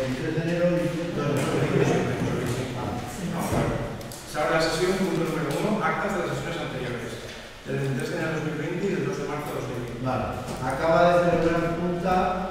23 de enero de 2020. Se abre la sesión, punto número 1, actas de las sesiones anteriores, del 23 de enero de 2020 y del 2 de marzo de 2020. Vale. Acaba de celebrar junta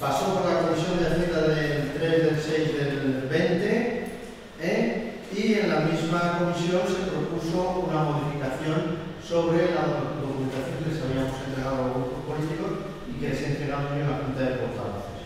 Pasó por la Comisión de Hacienda del 3 del 6 del 20 ¿eh? y en la misma comisión se propuso una modificación sobre la documentación que les habíamos entregado a los grupos políticos y que les entregamos en la Junta de Portavoces.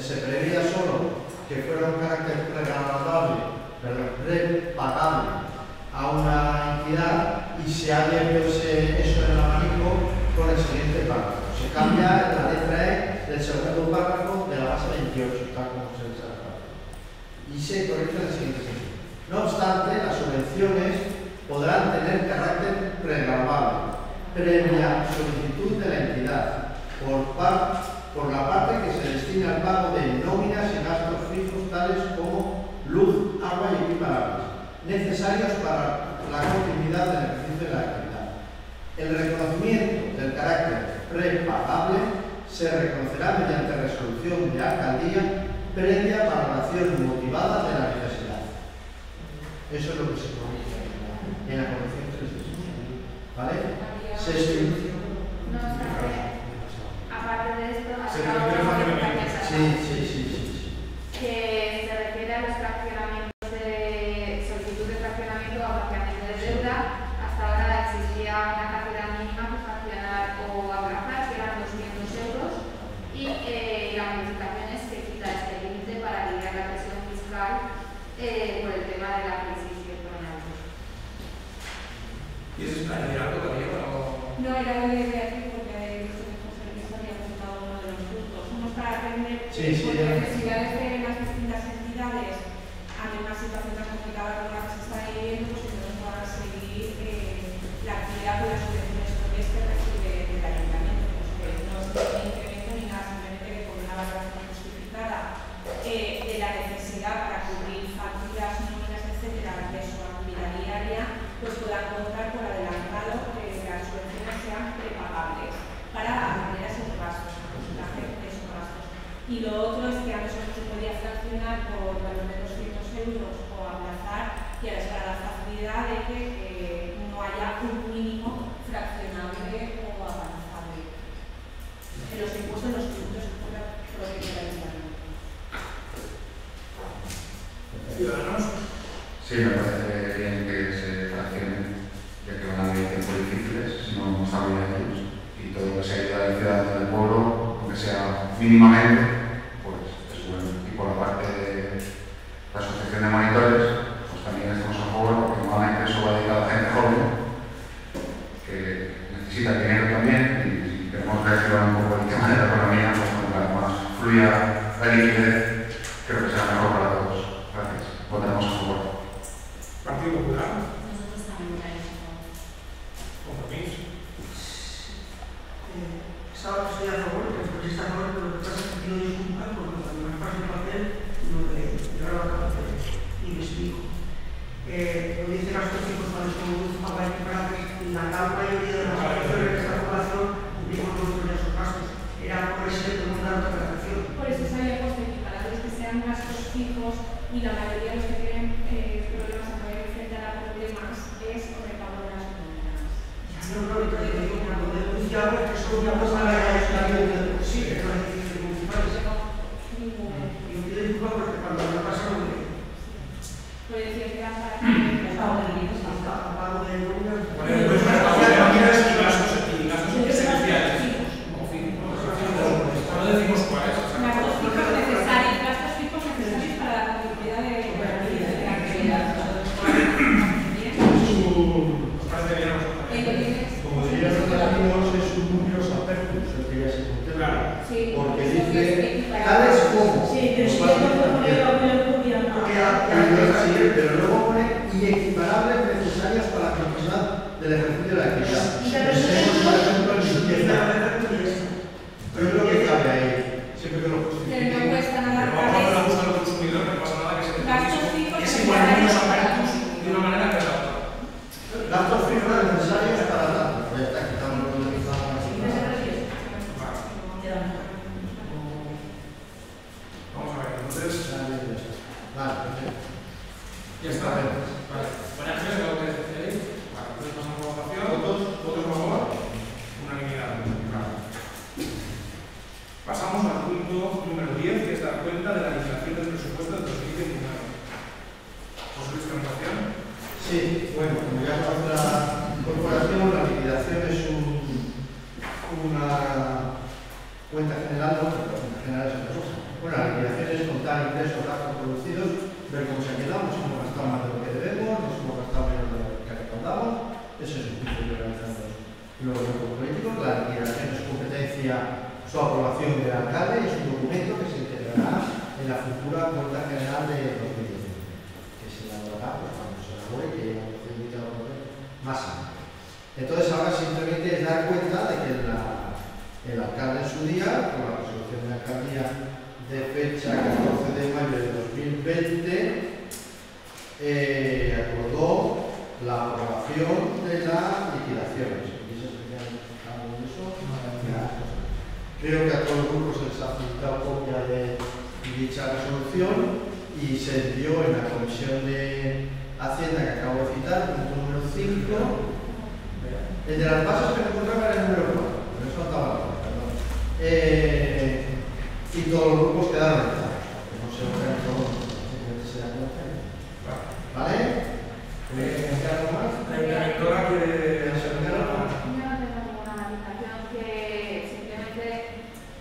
Se preveía solo que fuera un carácter pregradable, repagable a una entidad y se ha abierto eso en el abanico con el siguiente párrafo. Se cambia la letra E del segundo párrafo de la base 28, tal como se dice Y se corrige la siguiente sentido. No obstante, las subvenciones podrán tener carácter pregrabable, previa solicitud de la entidad, por, par, por la parte que se destina al pago de nóminas y gastos fijos tales como luz, agua y equiparables, necesarios para la continuidad del ejercicio de la actividad. El reconocimiento del carácter prepagable se reconocerá mediante resolución de alcaldía previa valoración motivada de la necesidad. Eso es lo que se comunica en la Convención 365. ¿Vale? Se no, aparte de esto, sí,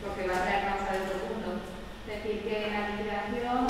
lo que va a traer más al otro mundo. Es decir, que en la legislación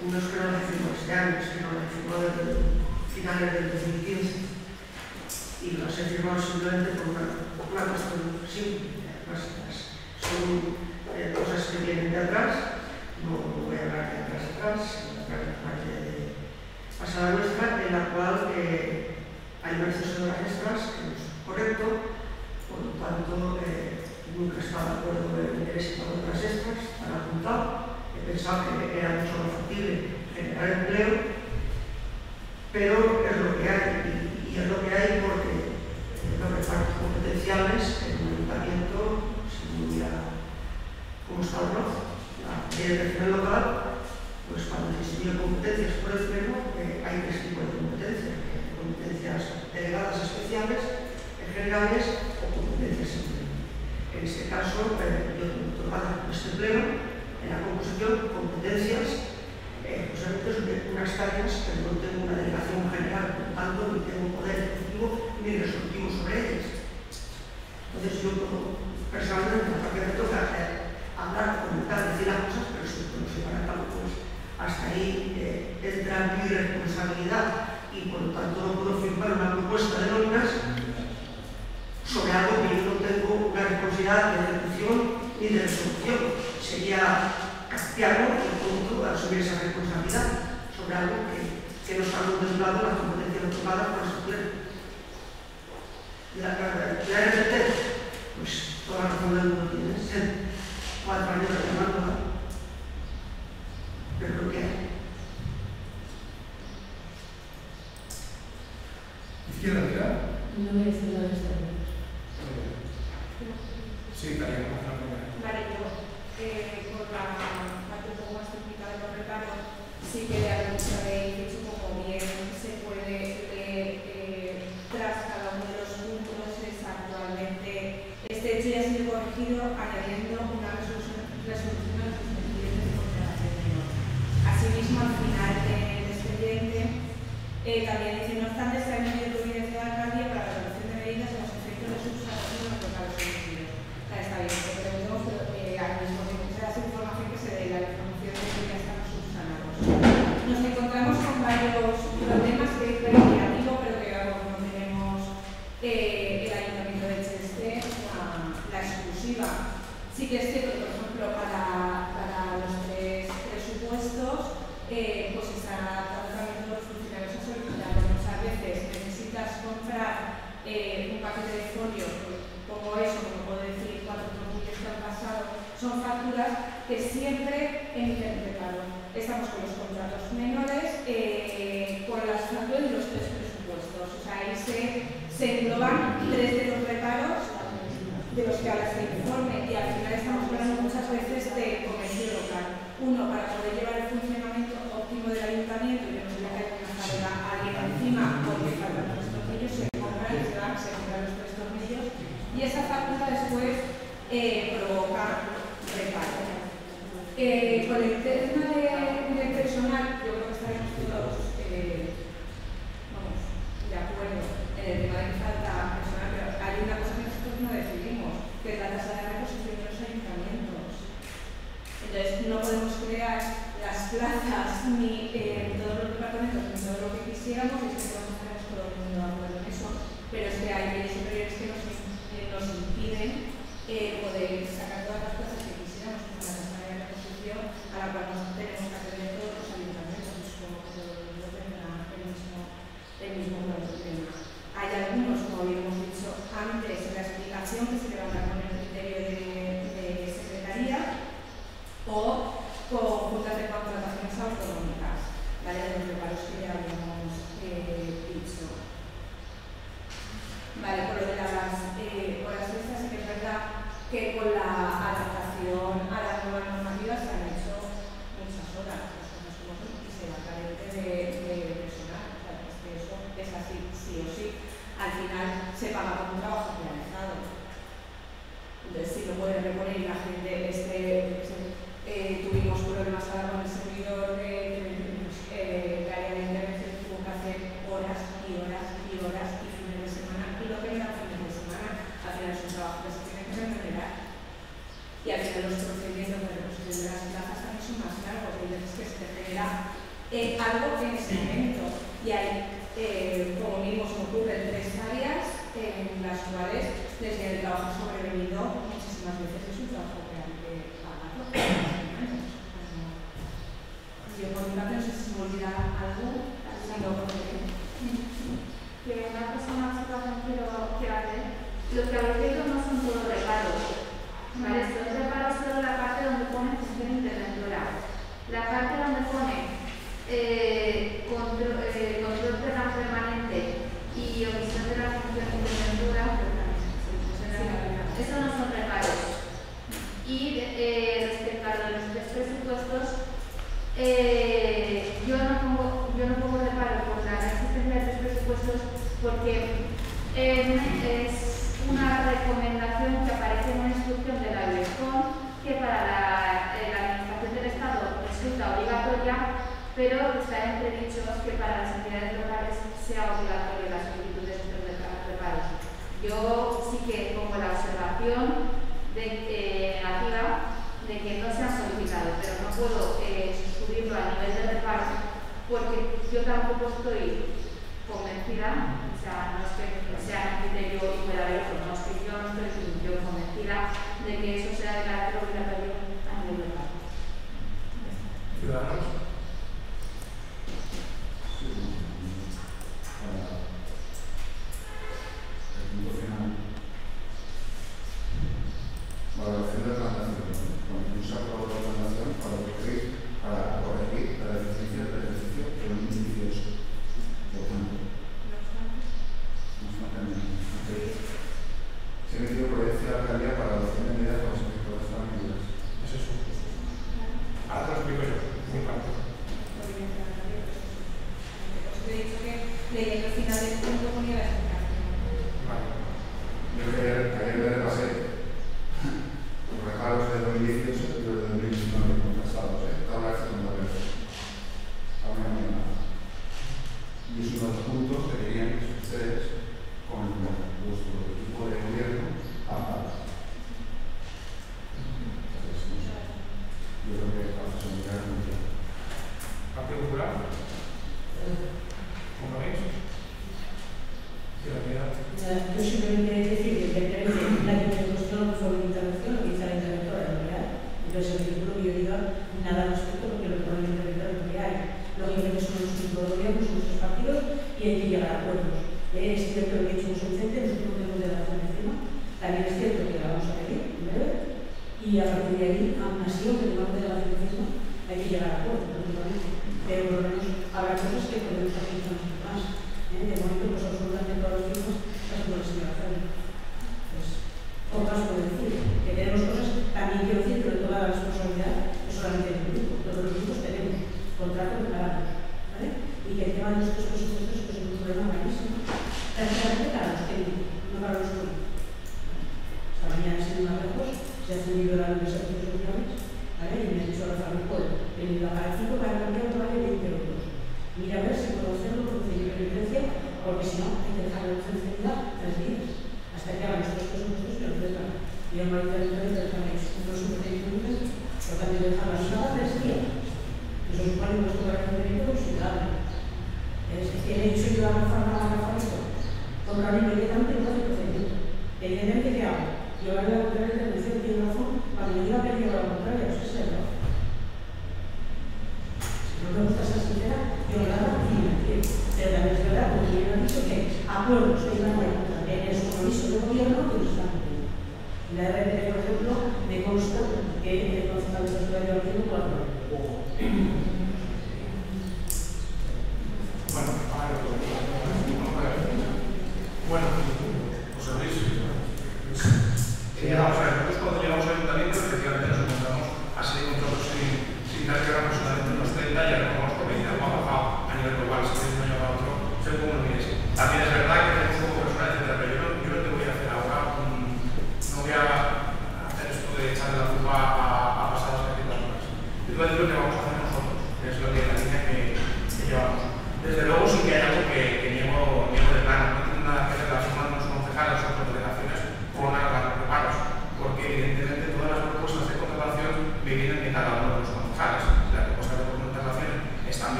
unos que no non nacimos este ano, os que non desde finales del 2015, Y e he firmado simplemente por una, una cuestión simple. Las, las, son eh, cosas que vienen de atrás, no no voy a hablar de atrás atrás, sino de la parte de pasada nuestra, en la cual eh, hay un exceso de horas extras, que no es correcto, por lo tanto, eh, nunca he estado de acuerdo en el éxito de las extras, para apuntados, pensado que era mucho más factible generar empleo, pero es lo que hay, y, es lo que hay porque eh, los repartos competenciales en un ayuntamiento, según ya cómo está la ley de regional local, pues cuando se distribuyen competencias por el pleno, eh, hay tres tipos de competencias, competencias delegadas especiales, generales o competencias en pleno. En este caso, eh, yo tengo otorgada este pleno, en la composición competencias eh, os eventos de unas tareas que no tengo una delegación general, por tanto, ni tengo un poder ejecutivo ni resolutivo sobre ellas. Entonces, yo como personalmente, hasta que me toca eh, hablar, comentar, decir las cosas, pero si no se para a cabo, pues hasta ahí eh, entra mi responsabilidad y por lo tanto no puedo firmar una propuesta de nóminas sobre algo que yo no tengo una responsabilidad de ejecución ni de resolución. Sería castigarlo y punto a asumir esa responsabilidad sobre algo que, que no está contemplado en las competencias otorgadas por ese pleno. La, la, la RPT, pues toda la razón del mundo tiene, ser cuatro años reclamándola, pero lo que hay. Izquierda, tira. No decir la de Sí, Tania, vamos a hablar. Vale, yo, eh, por la parte un poco más técnica de los sí que ya lo habéis dicho como bien se puede leer eh, tras cada uno de los puntos es actualmente este hecho ya ha sido corregido añadiendo una resolución, a los expedientes de contratación menor. Asimismo, al final del expediente eh, también dice, no obstante, se Ciudadanos. El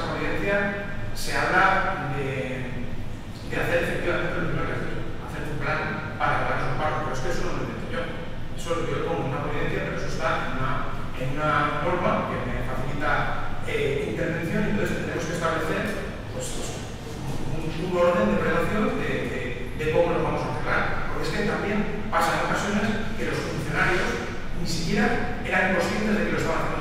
esa se habla de, hacer efectivamente lo primero que hacer, hacer un plan para parar los paro, pero es que eso no lo invento yo. Eso lo yo pongo una coherencia, pero eso está en una, en norma que me facilita eh, intervención, entonces tenemos que establecer pues, pues, un, orden de relación de, cómo lo vamos a cerrar. Porque es que también pasan ocasiones que los funcionarios ni siquiera eran conscientes de que lo estaban haciendo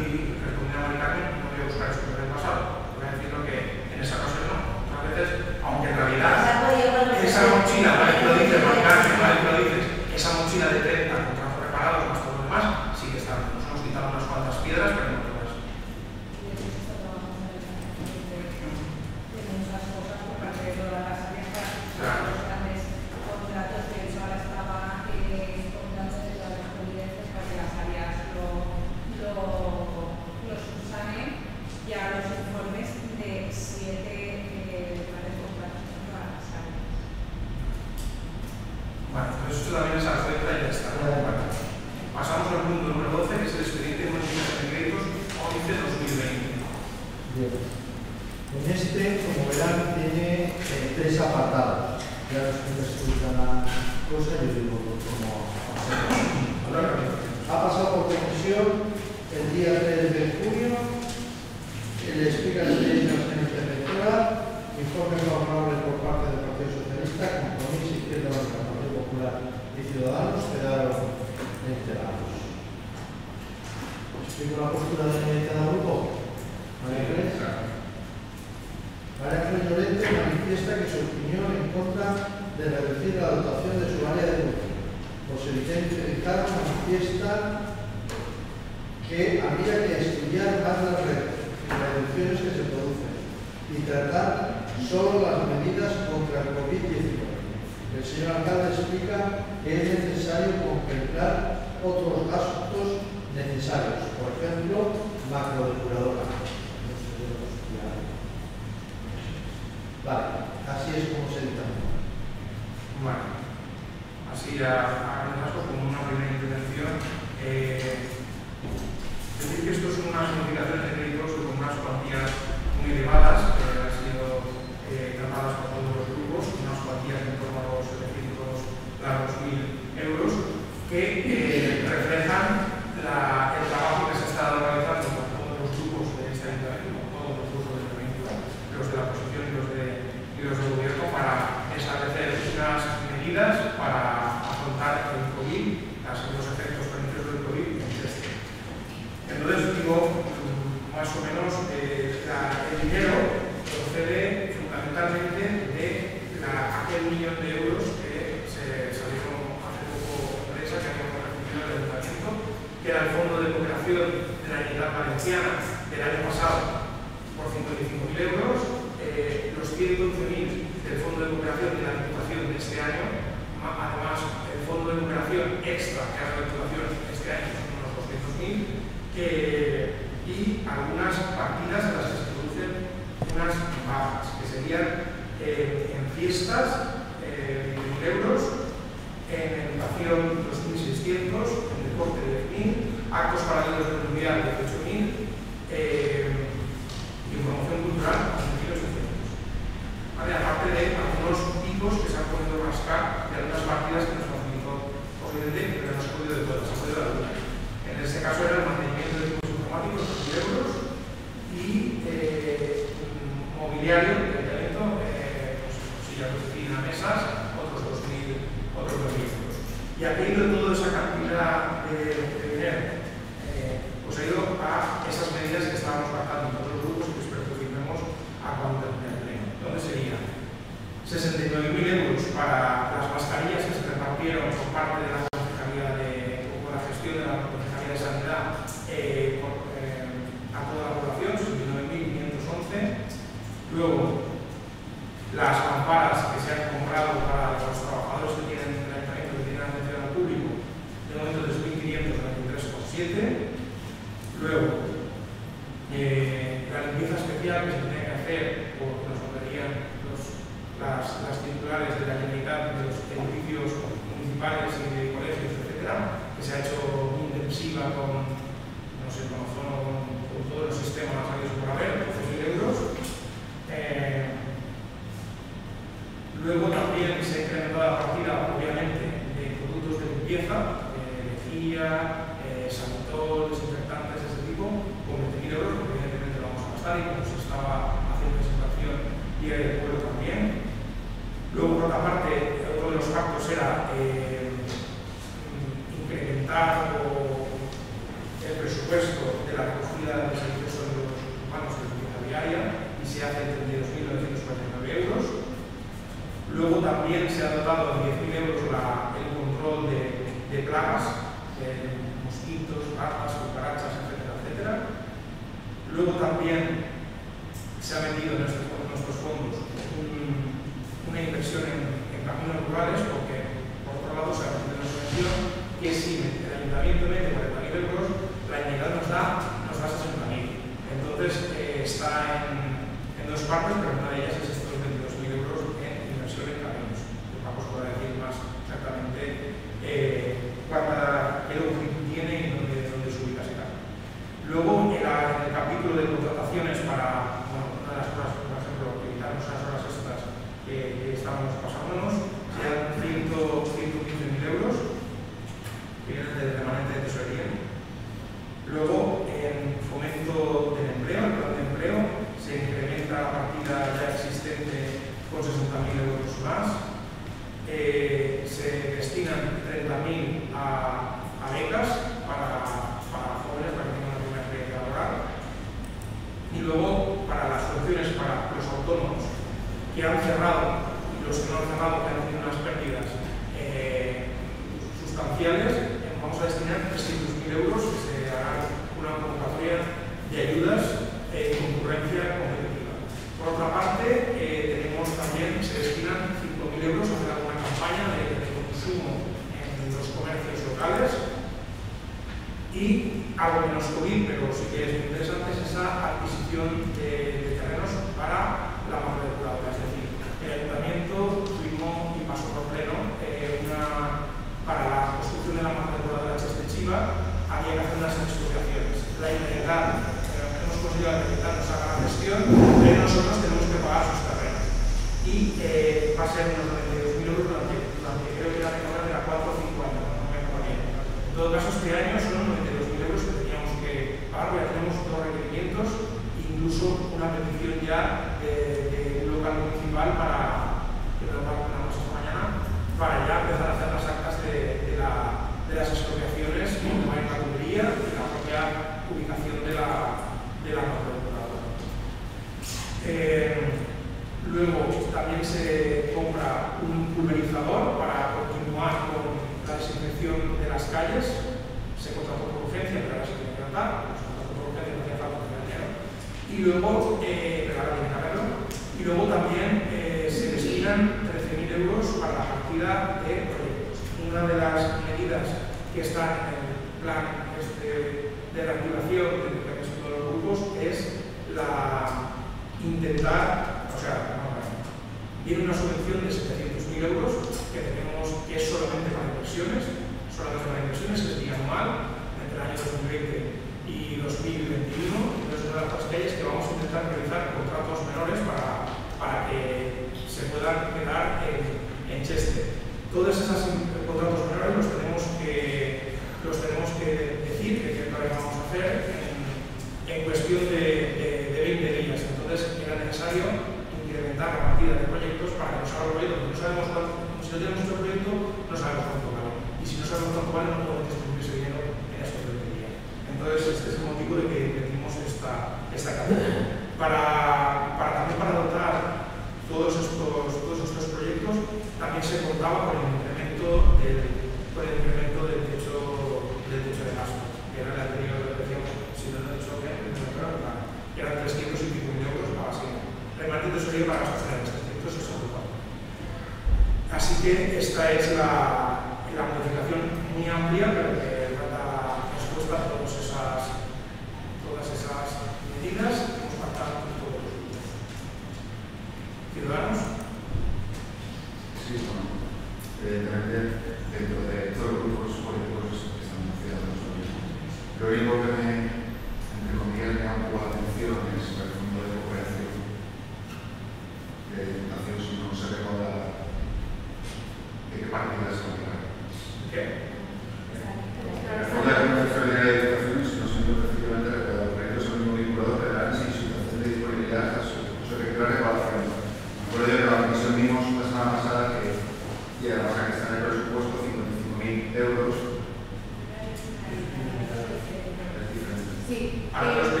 Sí.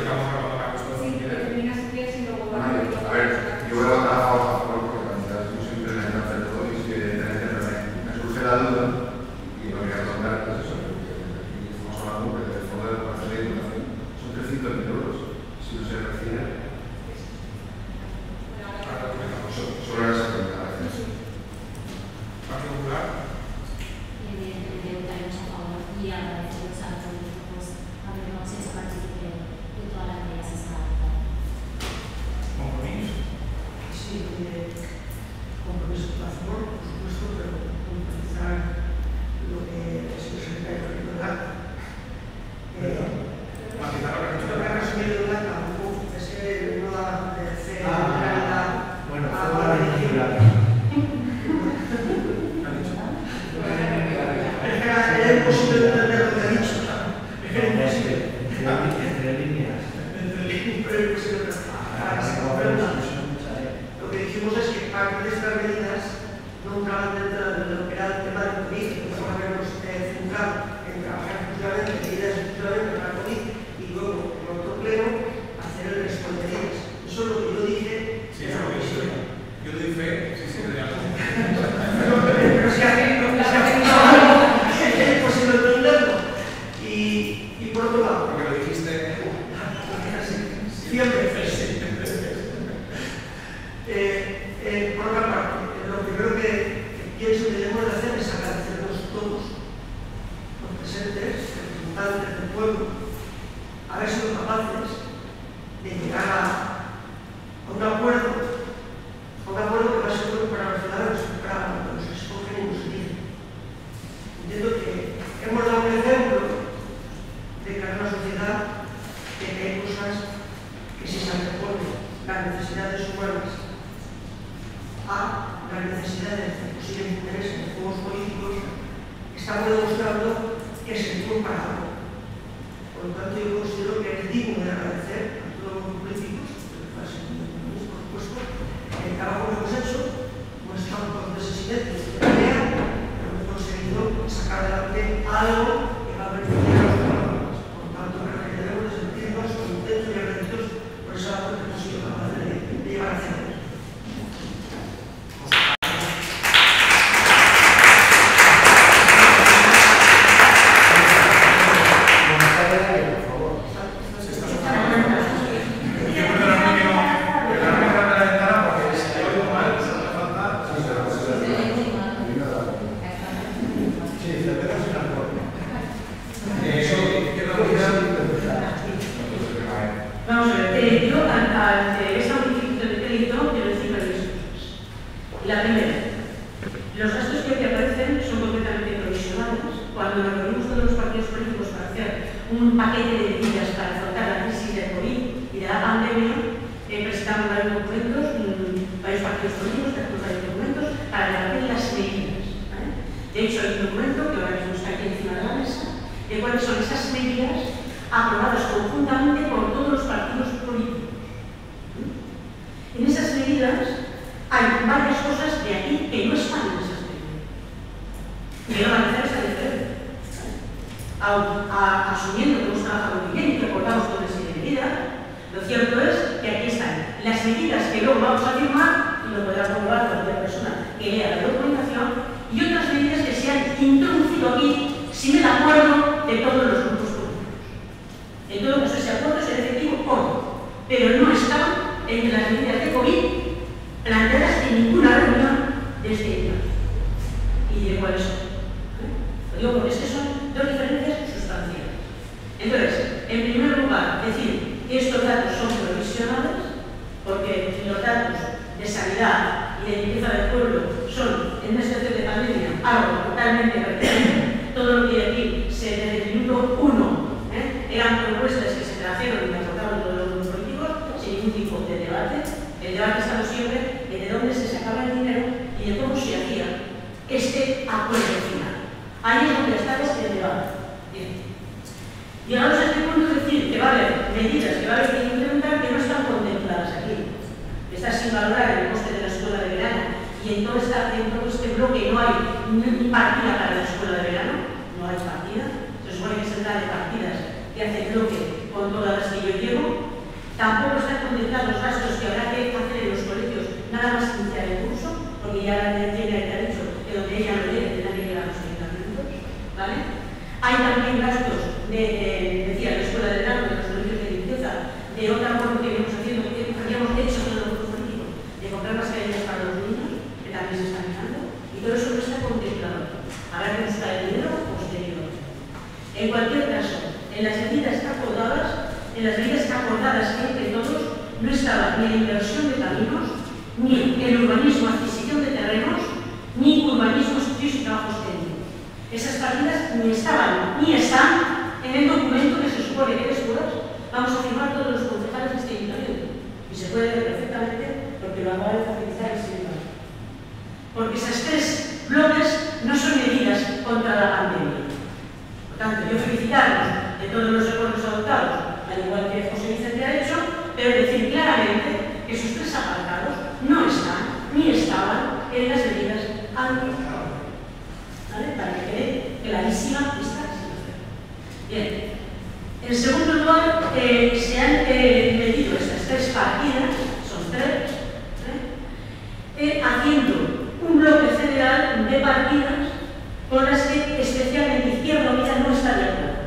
con las que especialmente izquierda unida no está de acuerdo.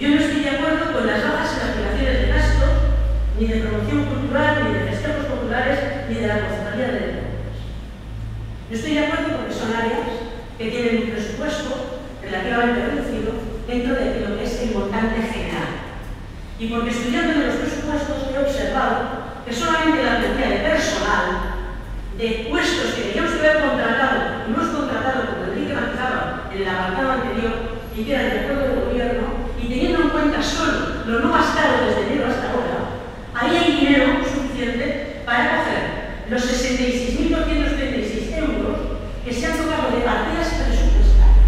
Yo no estoy de acuerdo con las bajas en aplicaciones de gasto, ni de promoción cultural, ni de festejos populares, ni de la concejalía de deportes. No estoy de acuerdo porque son áreas que tienen un presupuesto relativamente reducido dentro de lo que es el montante general. Y porque estudiando los presupuestos he observado que solamente la cantidad de personal, de puestos que ya os había contratado y no os contratado del apartado anterior y que hicieran el acuerdo de gobierno y teniendo en cuenta solo lo no gastado desde enero hasta ahora, ahí hay dinero suficiente para coger los 66.236 euros que se han tocado de partidas presupuestarias.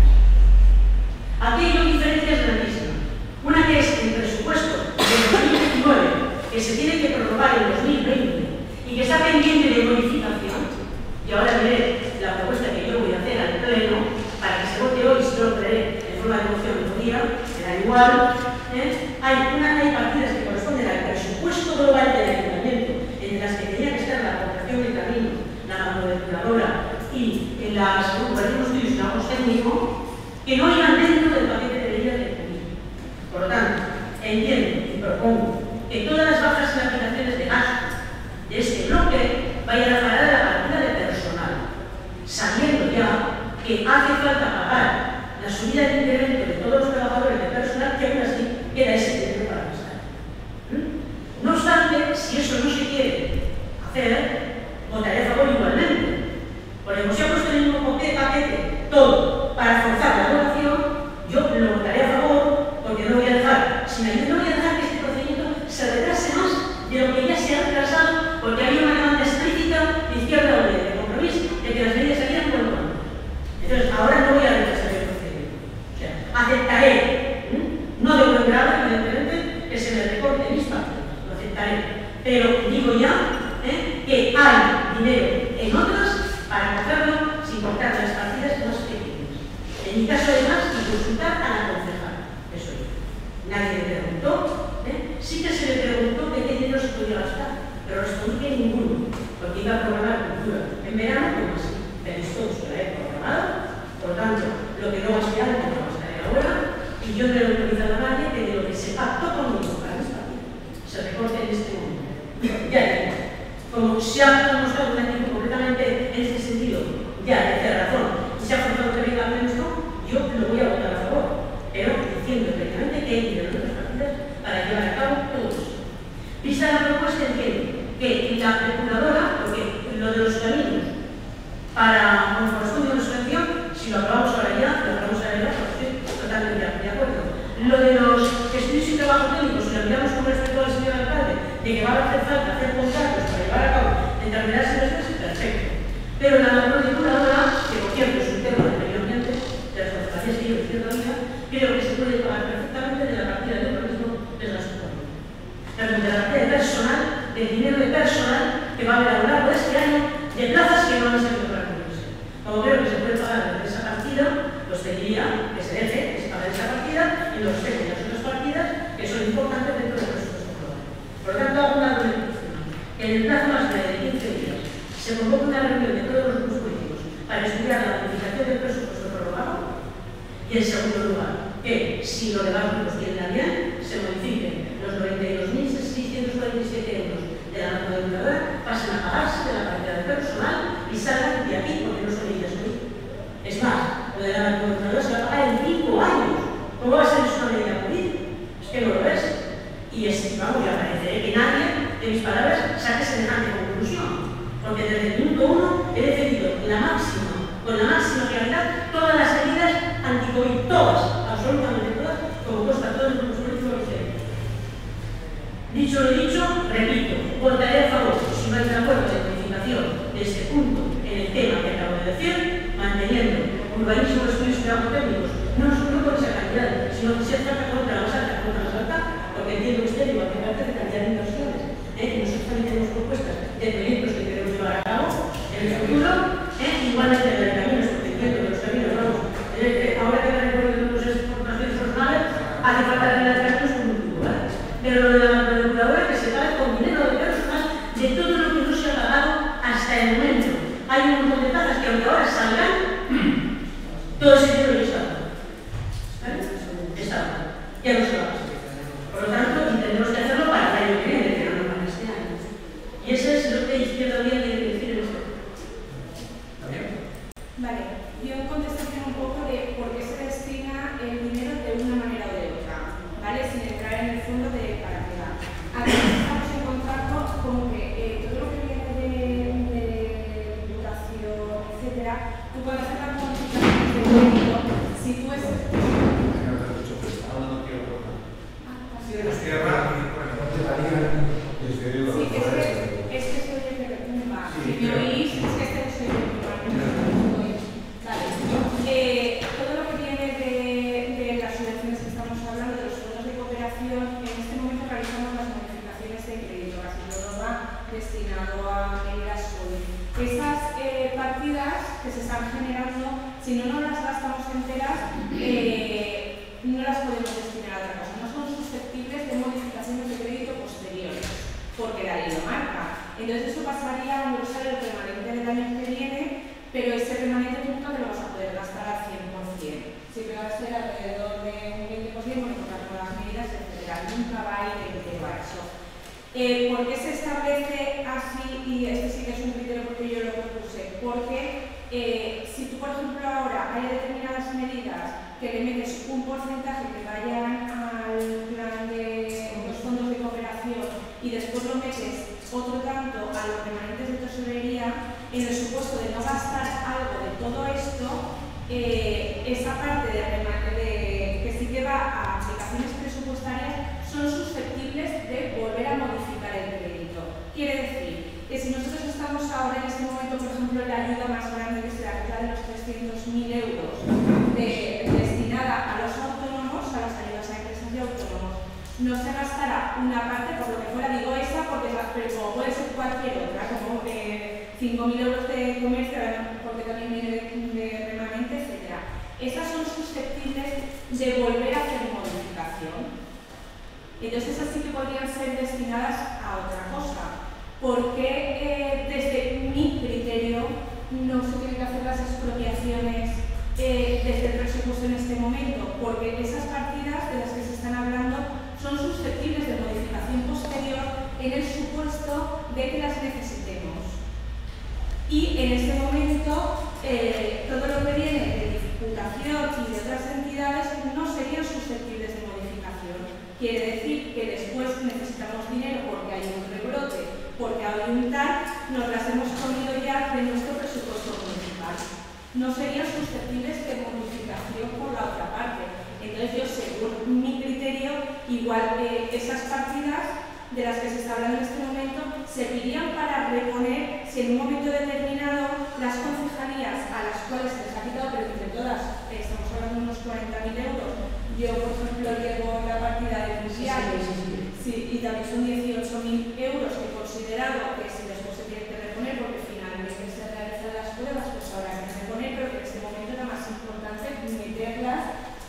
Aquí hay dos diferencias grandísimas. Una que es el presupuesto del 2019, que se tiene que prorrogar en 2020 y que está pendiente de modificación, y ahora One por ejemplo, ahora hay determinadas medidas que le metes un porcentaje que vayan al plan de los fondos de cooperación y después lo metes otro tanto a los remanentes de tesorería, en el supuesto de no gastar algo de todo esto, eh, esa parte de, que sí que va a aplicaciones presupuestarias son susceptibles de volver a modificar el crédito. Quiere decir que si nosotros estamos ahora en este momento, por ejemplo, en la ayuda más grande, una parte por lo que fuera, digo esa, porque, pero como puede ser cualquier otra, como eh, 5.000 euros de comercio, porque también viene de, de remanente, etc. Esas son susceptibles de volver a hacer modificación. Entonces, así que podrían ser destinadas a otra cosa, porque eh, desde mi criterio no se tienen que hacer las expropiaciones eh, desde el presupuesto en este momento, porque esas partidas de las de que las necesitemos. Y en este momento eh, todo lo que viene de Diputación y de otras entidades no serían susceptibles de modificación. Quiere decir que después necesitamos dinero porque hay un rebrote porque al untar nos las hemos comido ya de nuestro presupuesto municipal. No serían susceptibles de modificación por la otra parte. Entonces yo, según mi criterio, igual que esas partidas de las que se está hablando en este momento, servirían para reponer, si en un momento determinado las concejalías a las cuales se les ha quitado, pero entre todas eh, estamos hablando de unos 40.000 euros, yo por ejemplo llevo la partida de mundial, sí, y también son 18.000 euros que considerado que si después se tiene que reponer porque finalmente se realizan las pruebas, pues habrá que reponer, pero que en este momento era más importante meterlas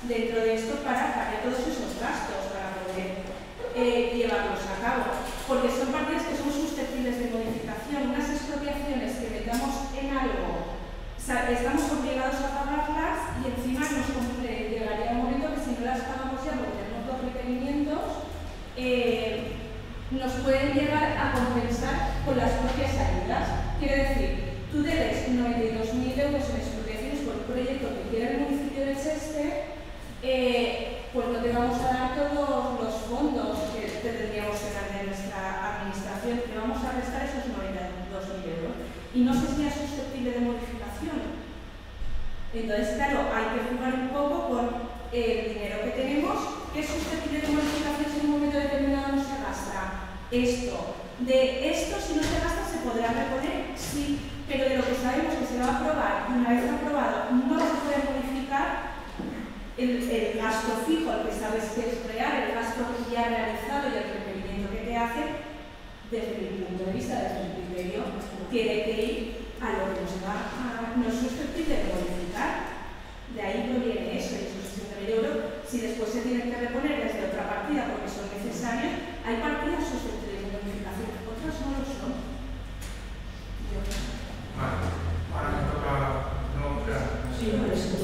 dentro de esto para pagar todos esos gastos, para poder eh, llevarlos a cabo. Porque son partidas que son susceptibles de modificación, unas expropiaciones que metamos en algo, estamos obligados a pagarlas y encima nos llegaría un momento que si no las pagamos ya porque tenemos los requerimientos, eh, nos pueden llegar a compensar con las propias ayudas. Quiere decir, tú debes 92.000 euros en expropiaciones por el proyecto que quiere el municipio de Cheste, eh, pues no te vamos a dar todos los fondos que te tendríamos que dar de nuestra administración, te vamos a restar esos 92.000 euros. Y no sé si es susceptible de Entonces, claro, hay que jugar un poco con el dinero que tenemos, que es susceptible de modificación si en un momento determinado no se gasta esto. De esto, si no se gasta, se podrá reponer, sí, pero de lo que sabemos que se va a aprobar, una vez aprobado, no se puede modificar el, gasto fijo, el que sabes que es real, el gasto ya realizado y el requerimiento que te hace, desde mi punto de vista, desde mi criterio, tiene que ir a lo que nos va a, no es susceptible de modificar. De ahí proviene eso, y esos 60.000 euros, si después se tienen que reponer desde otra partida porque son necesarios, hay partidas susceptibles de modificación, otras no lo son. Yo. Vale, ahora me toca. No. Sí, no, es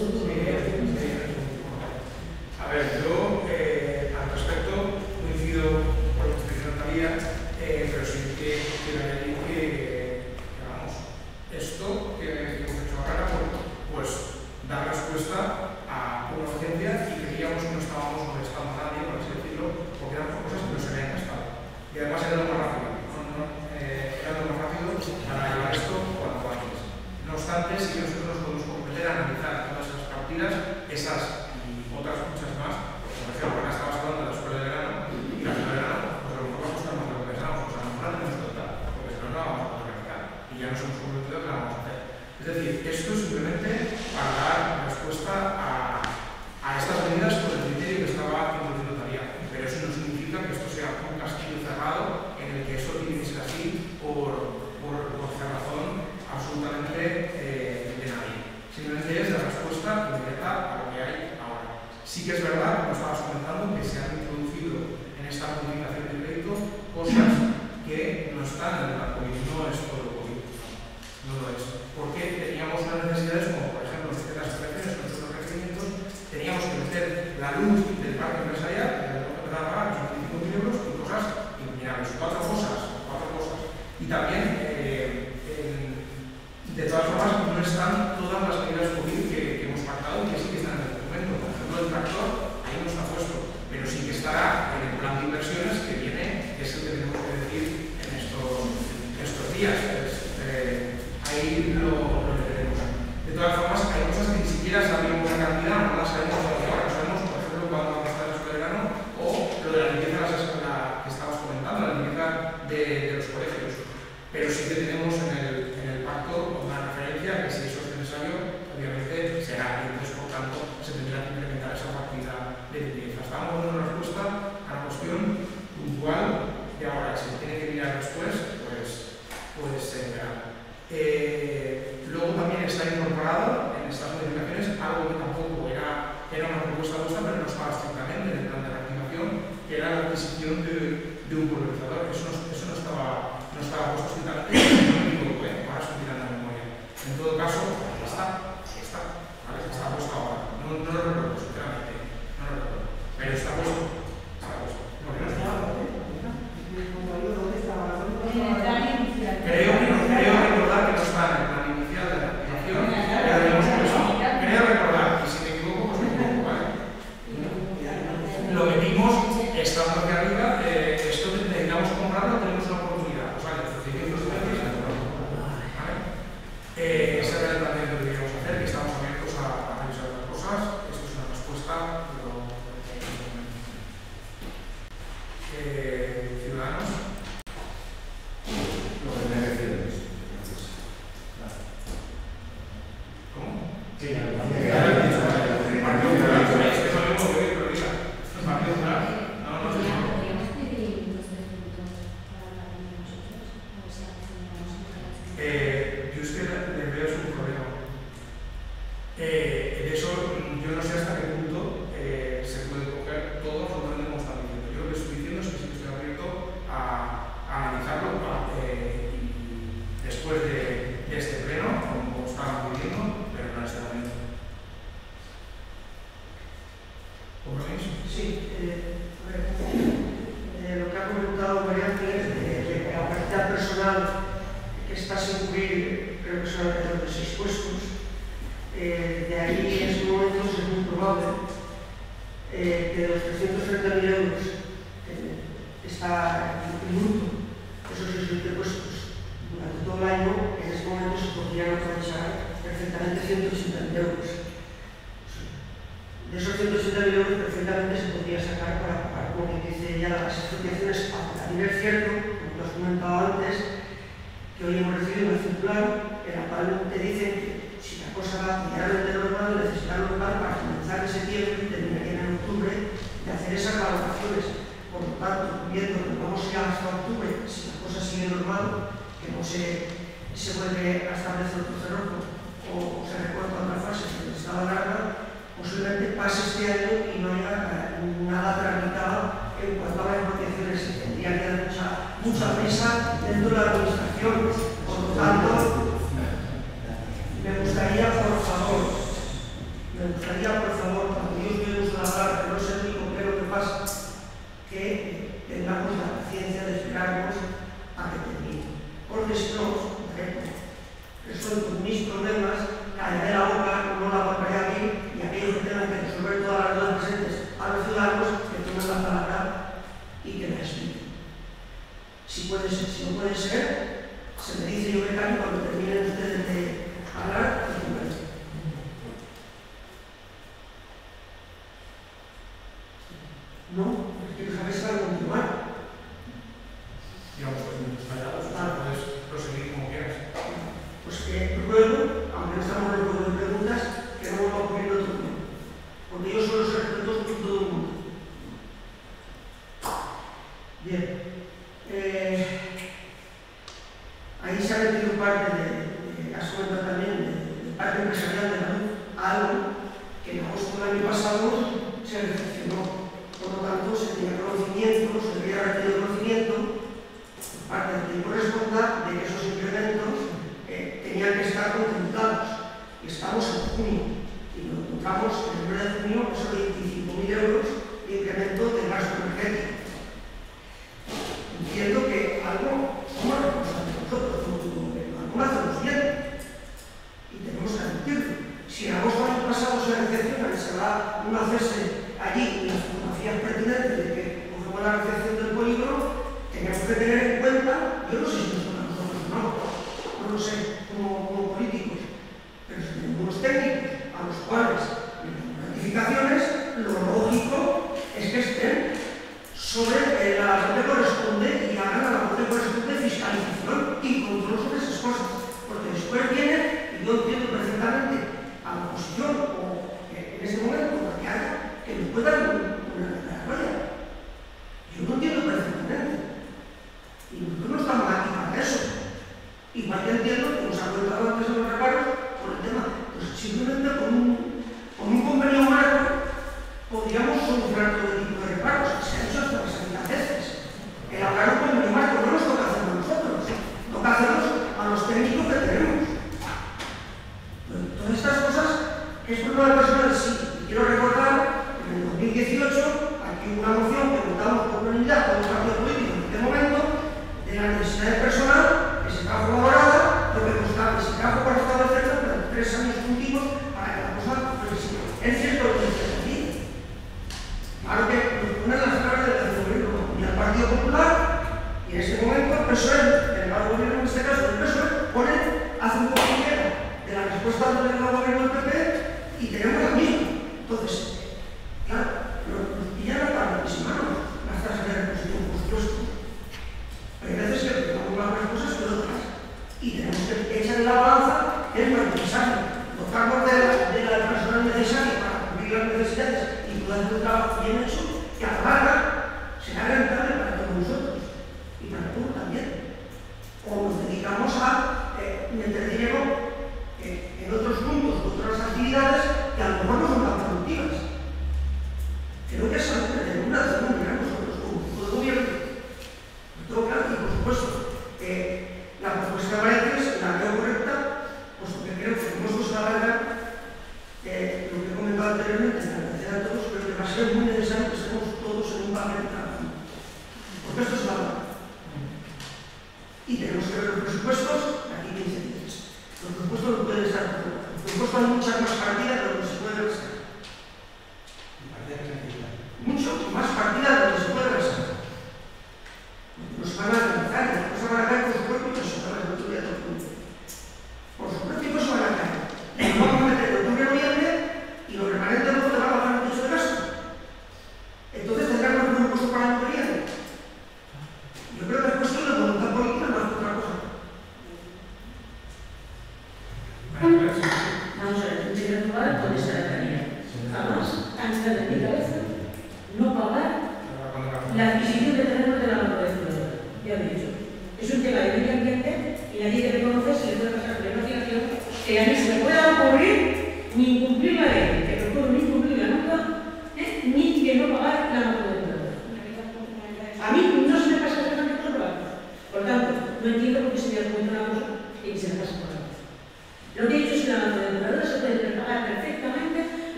Vamos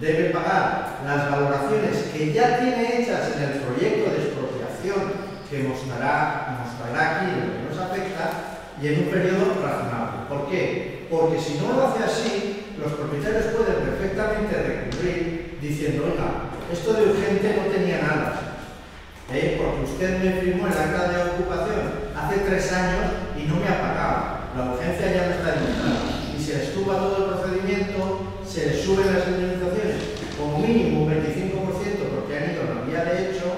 debe pagar las valoraciones que ya tiene hechas en el proyecto de expropiación que mostrará, mostrará aquí lo que nos afecta y en un periodo razonable. ¿Por qué? Porque si no lo hace así, los propietarios pueden perfectamente recurrir diciendo, oiga, esto de urgente no tenía nada, ¿Eh? porque usted me firmó el acta de ocupación hace tres años y no me ha pagado. La urgencia ya no está limitada. Y se estupa todo el procedimiento se les suben las indemnizaciones como mínimo un 25% porque han ido a la vía de hecho,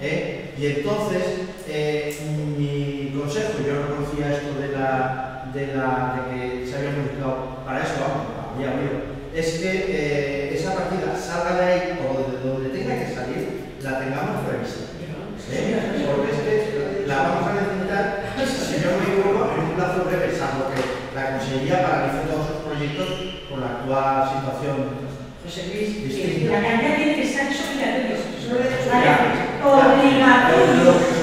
¿eh? y entonces eh, mi consejo, yo no conocía esto de, la, de, que se había modificado para eso, vamos, ya veo, es que eh, esa partida salga de ahí o de donde tenga que salir, la tengamos prevista. Porque es que la vamos a necesitar, si yo me equivoco, en un plazo breve, salvo que la Consejería paralice todos sus proyectos por la actual situación. José Luis, la cantidad de que se han hecho obligatorios, obligatorio.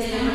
También,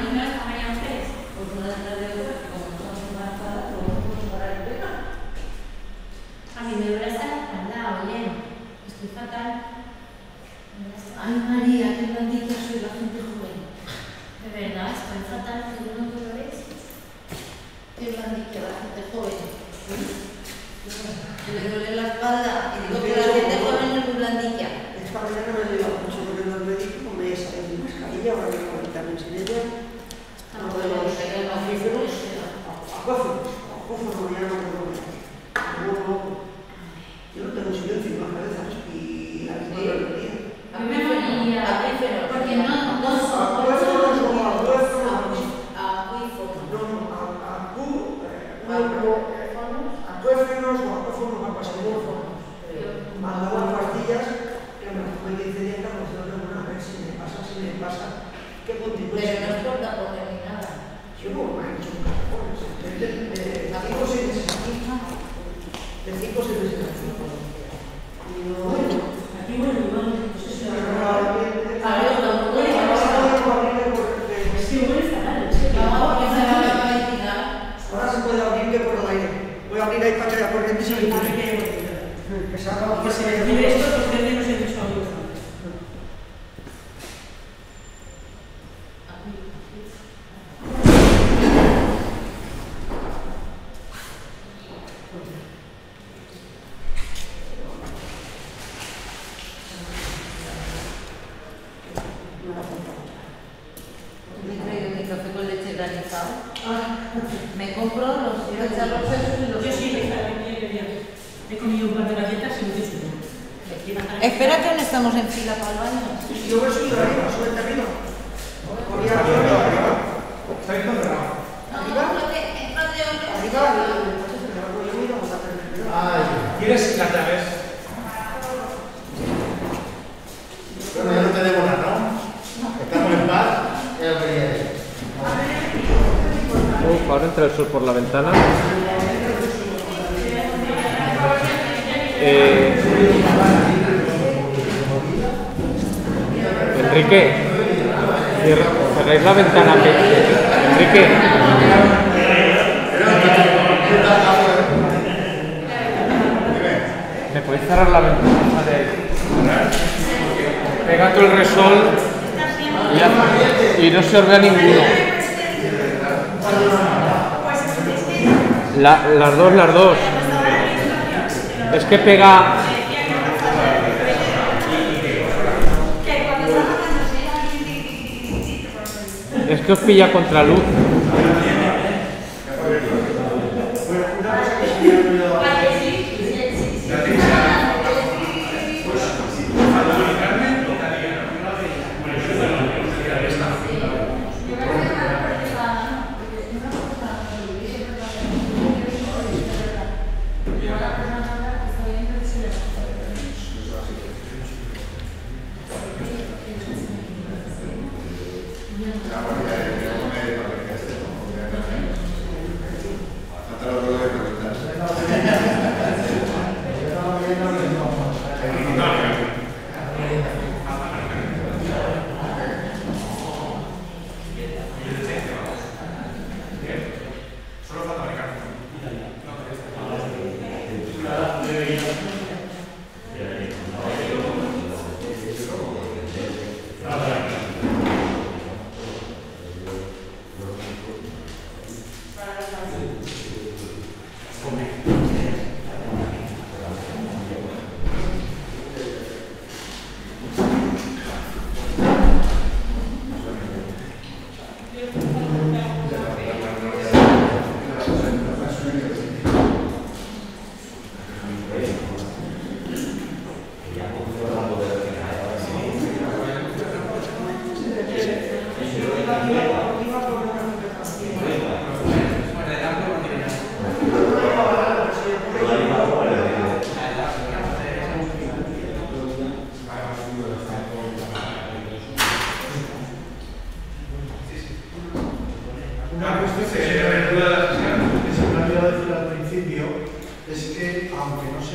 Es que os pilla contra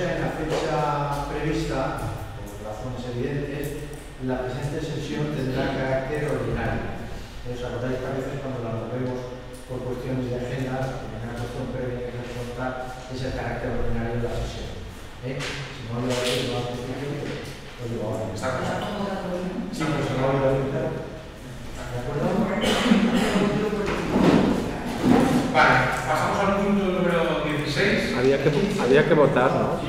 en la fecha prevista, por razones evidentes, la presente sesión tendrá carácter ordinario. Os acordáis que a veces cuando la movemos por cuestiones de agenda, en una cuestión previa que nos es el carácter ordinario de la sesión. ¿Eh? Si no lo habéis este pues, pues lo antes lo digo ahora. ¿Está claro? Sí, pero se lo voy a ¿De acuerdo? Vale, pasamos al punto número 16. Había que votar, ¿no?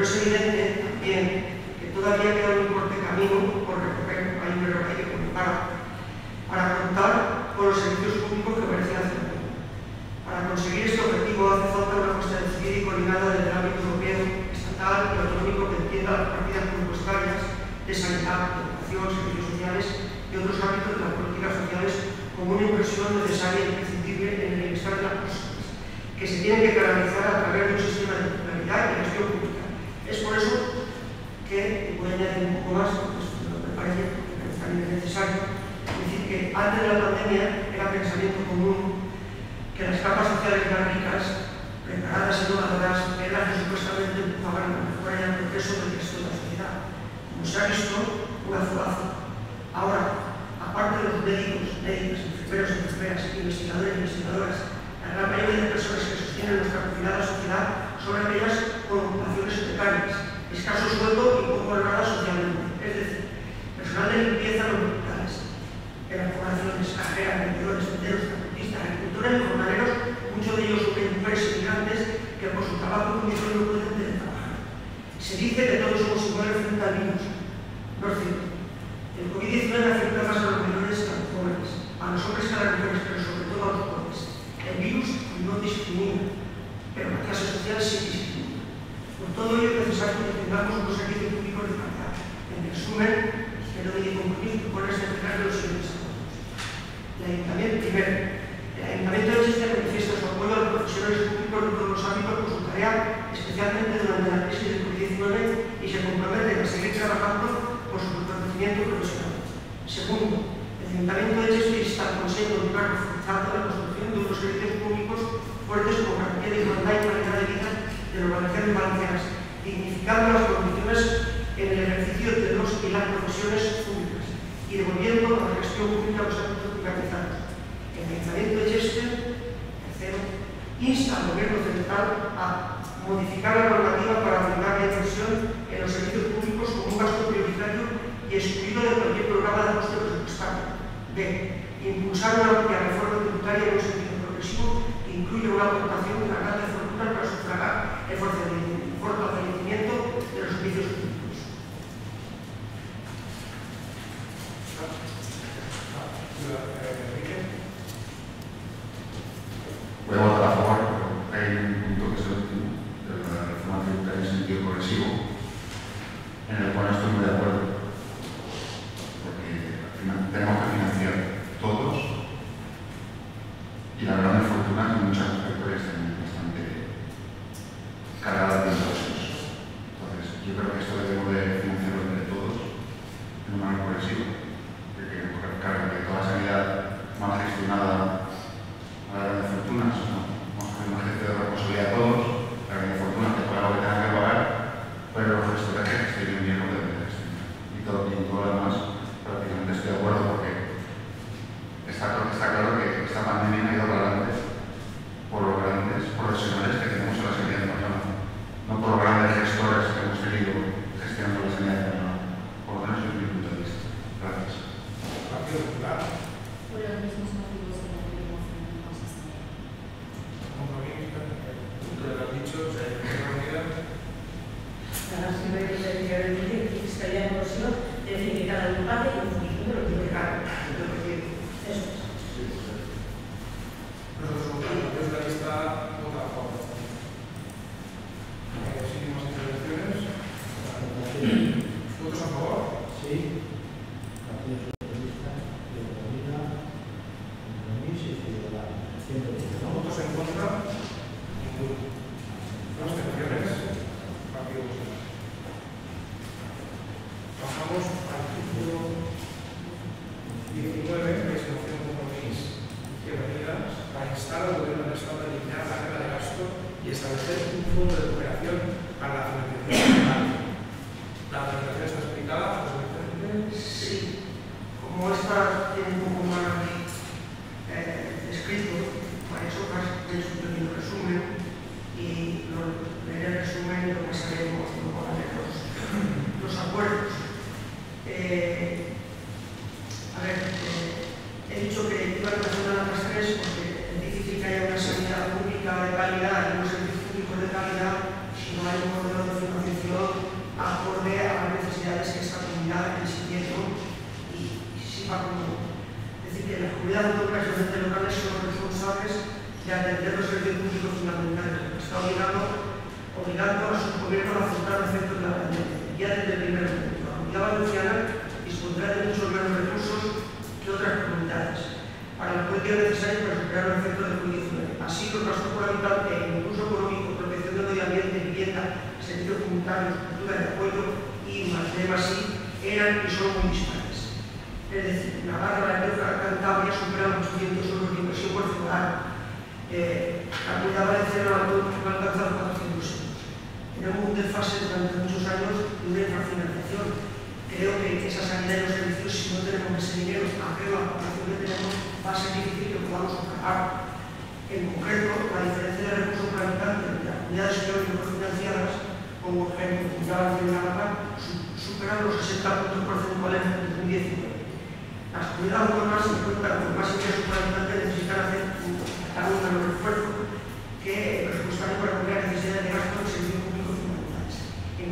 Pero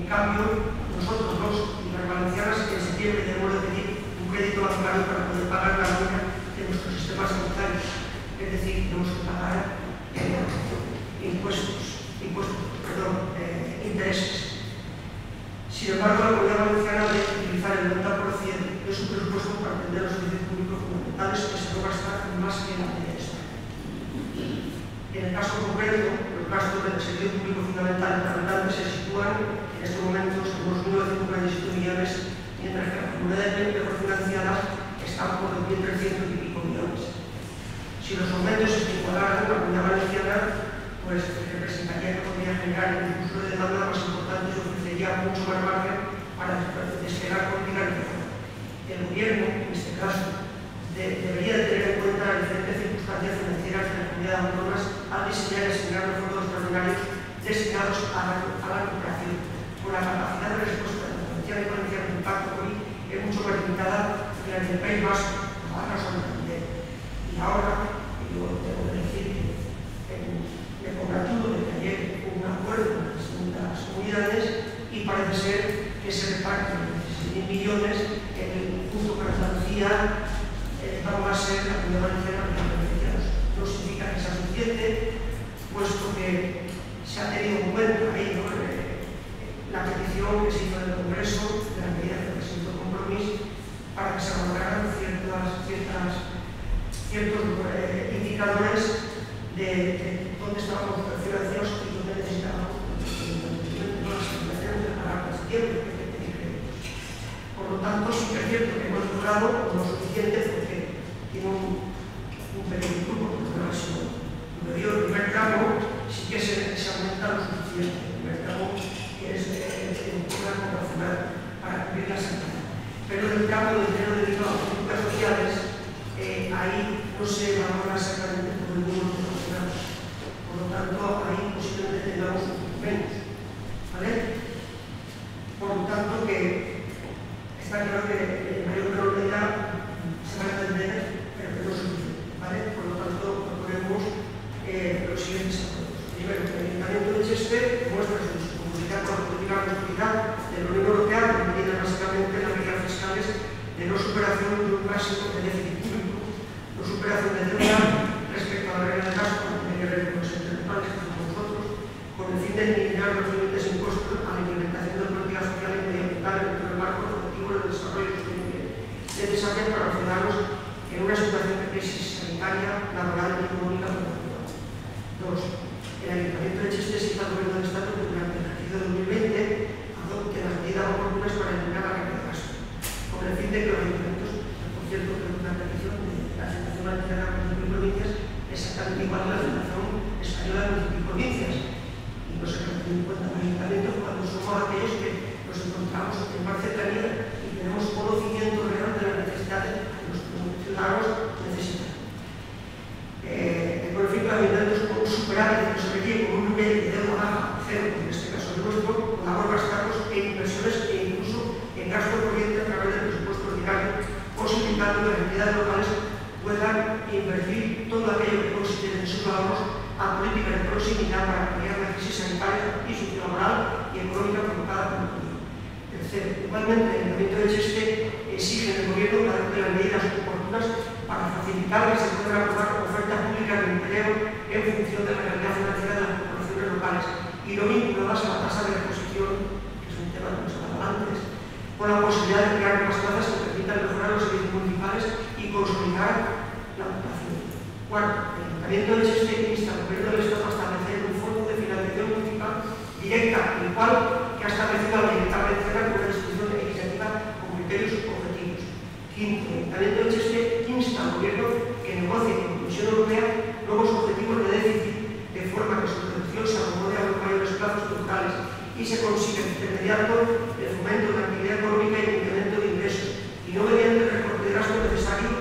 cambio, nosotros los valencianos en septiembre debemos de pedir un crédito bancario para poder pagar la deuda de nuestro sistema sanitario. Es decir, tenemos que pagar eh, impuestos, impuestos, perdón, eh, intereses. Sin embargo, la comunidad valenciana debe utilizar el 90% de su presupuesto para atender los servicios públicos fundamentales que se logra gastar más que en la de España. En el caso concreto, los gastos del servicio público fundamental para se sitúan en este momento somos 9,6 millones, mientras que la las comunidades mejor financiadas está por 2.300 y pico millones. Si los aumentos se igualaran, a la comunidad valenciana pues, representaría que podría generar un curso de demanda más importante y ofrecería mucho más margen para desplegar políticas de mejora. El gobierno, en este caso, debería tener en cuenta las diferentes circunstancias financieras de las comunidades autónomas al diseñar y asignar los fondos extraordinarios destinados a la, a la cooperación la capacidad de respuesta de la potencial economía del impacto COVID es mucho más limitada que la del País Vasco, la razón de Y ahora, yo tengo que decir que me congratulo de que ayer hubo un acuerdo con las distintas comunidades y parece ser que se reparten 16.000 millones en el punto para Andalucía eh, vamos a ser la comunidad valenciana de beneficiados. No significa que sea suficiente, puesto que se ha tenido en cuenta ahí ¿no? la petición que se hizo en el Congreso de la medida que presentó compromiso para que se valoraran ciertas, ciertas, ciertos eh, indicadores de, de dónde estaban los financieros y dónde necesitaban no las de a largo tiempo que tiene Por lo tanto, sí que es cierto que hemos logrado lo suficiente porque tiene un, un pequeño grupo, porque no ha sido lo dio el primer cabo, sí que se, se aumenta lo suficiente. El primer cabo nacional para cumprir la sanidad. Pero en cambio, de dinero dedicado a políticas sociales, eh, ahí no se valora exactamente por el número de funcionarios. Por lo tanto, ahí posiblemente tengamos menos. ¿Vale? Por lo tanto, que está claro que en mayor probabilidad se va a entender, pero que no es suficiente. ¿Vale? Por lo tanto, proponemos eh, los siguientes acuerdos. Primero, el Ayuntamiento de Chester muestra sus Sociedad para Cultivar la Actividad de la Unión Europea con medidas básicamente las medidas fiscales de no superación de un básico de déficit público, no superación de deuda respecto a la regla de gasto que tiene que ver con los intelectuales que somos nosotros, con el fin de eliminar los límites impuestos a la implementación de políticas sociales y medioambientales dentro del marco objetivo del desarrollo sostenible, necesaria para los ciudadanos en una situación de crisis sanitaria, laboral y económica. Dos, el Ayuntamiento de Chiste se está gobierno del Estado de una de 2020 adopte las medidas oportunas para eliminar la carga de gasto, con el fin de que los ayuntamientos, por cierto, que una petición de la Asociación Valenciana de Municipios y Provincias exactamente igual que la Asociación Española de Municipios y Provincias. Y no se tiene en cuenta los ayuntamientos cuando somos aquellos que nos encontramos en más cercanía y tenemos conocimiento real de las necesidades que los ciudadanos necesitan. Eh, por fin, los ayuntamientos superar el para paliar la crisis sanitaria y sociolaboral y económica provocada por el COVID. Tercero, igualmente el Ayuntamiento de Cheste exige del Gobierno que las medidas oportunas para facilitar que se puedan aprobar ofertas públicas de empleo en función de la realidad financiera de las corporaciones locales y no vinculadas a la tasa de reposición, que es un tema que hemos hablado antes, con la posibilidad de crear más plazas que permitan mejorar los servicios municipales y consolidar la ocupación. Cuarto, el Ayuntamiento de Cheste insta al Gobierno del Estado a directa, igual que ha establecido la Directa Valenciana con una institución legislativa con criterios objetivos. Quinto, el Ayuntamiento de Cheste insta al Gobierno que negocie con la Comisión Europea nuevos objetivos de déficit, de forma que su reducción se acomode a los mayores plazos totales y se consiga intermediando el fomento de la actividad económica y el incremento de ingresos, y no mediante el recorte de gasto necesario,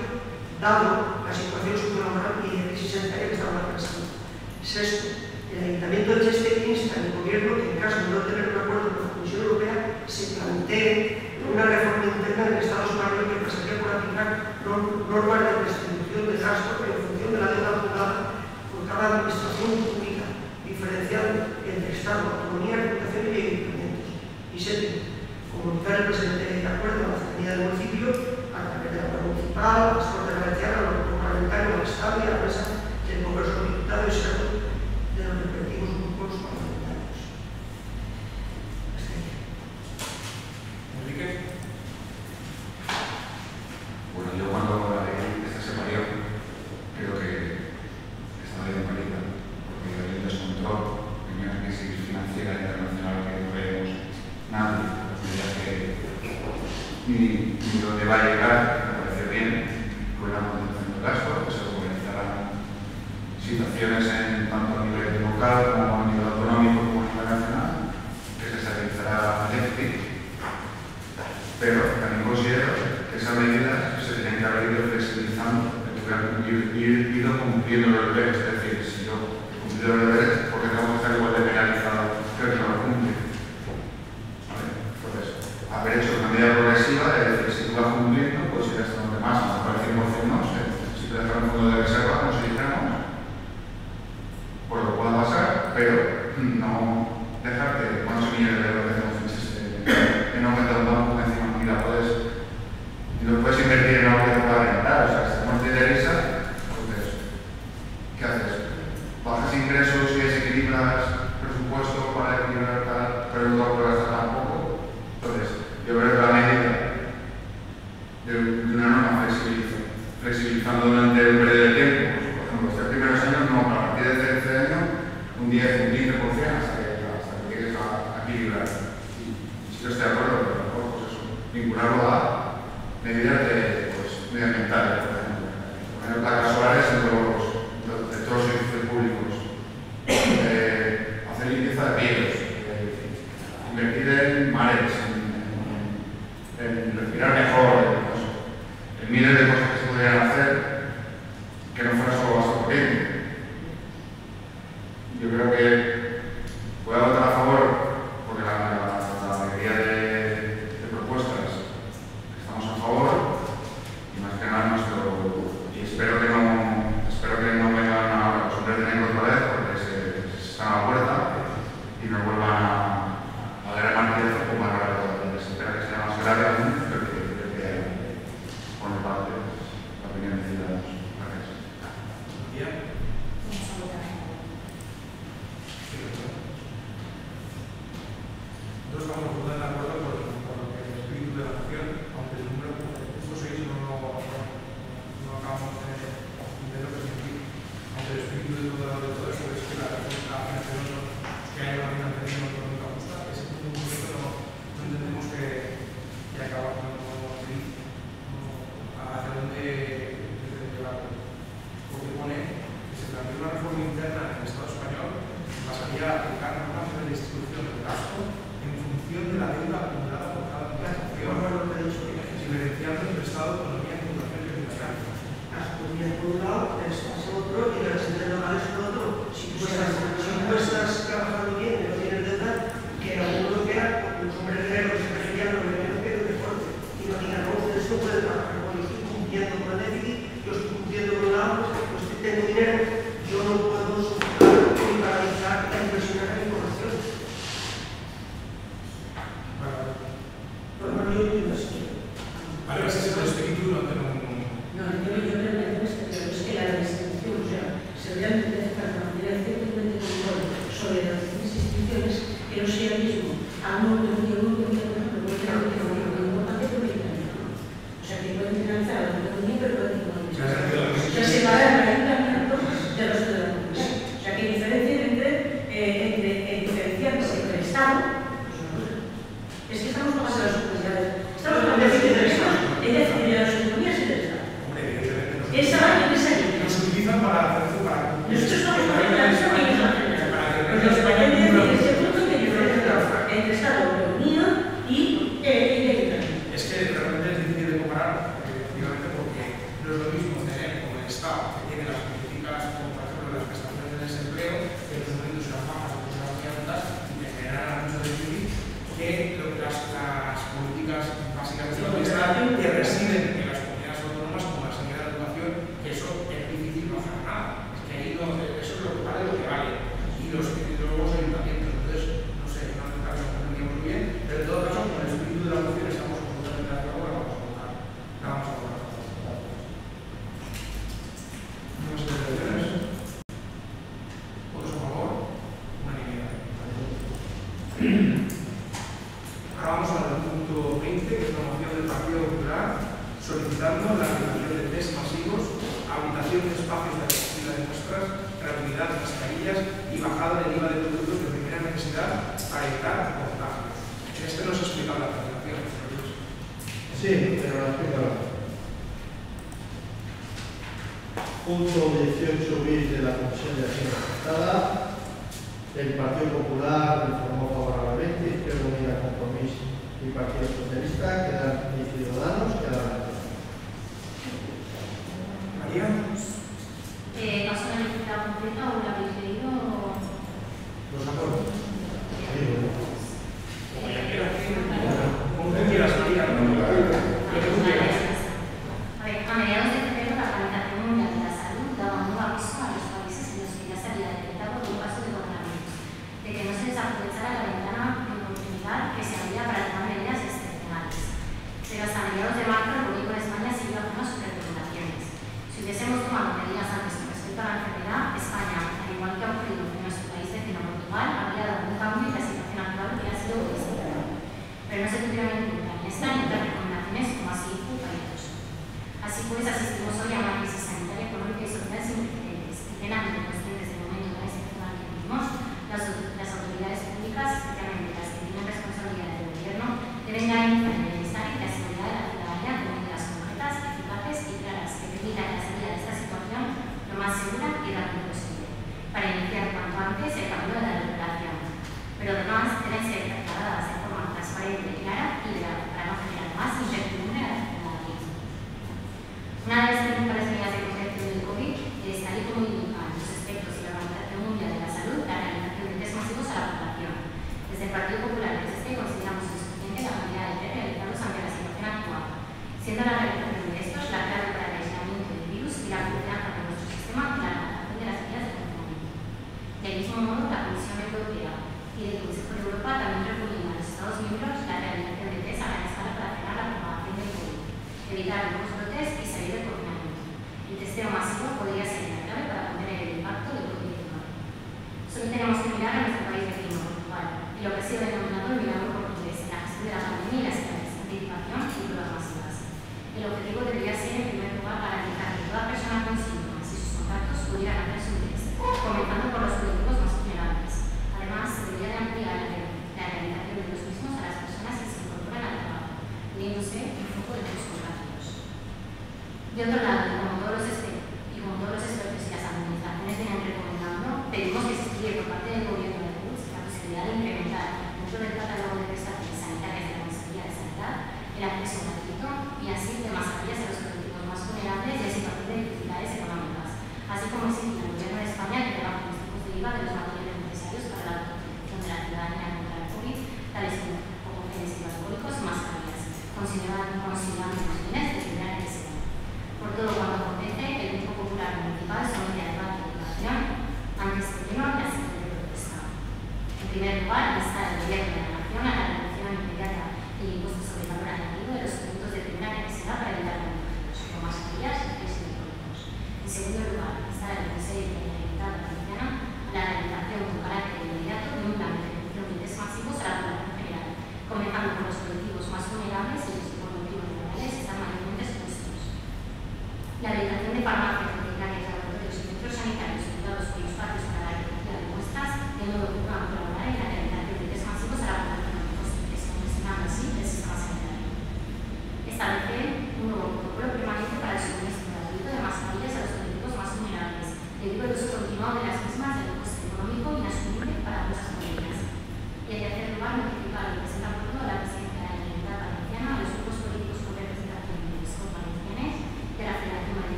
dado la situación sublaboral y de crisis sanitaria que estamos atravesando. Sexto, el Ayuntamiento de Cheste De no tener un acuerdo con la Comisión Europea, se plantee una reforma interna del Estado español que pasaría por aplicar normas de distribución de gasto en función de la deuda acumulada por cada administración pública, diferenciando entre Estado, autonomía, reputación y ayuntamientos. Y séptimo, comunicar el presente acuerdo a la ciudadanía del municipio a través de la Cámara Municipal, a las Cortes Valencianas, al Grupo Parlamentario, al Estado y a la Mesa del Congreso de Diputados y Senado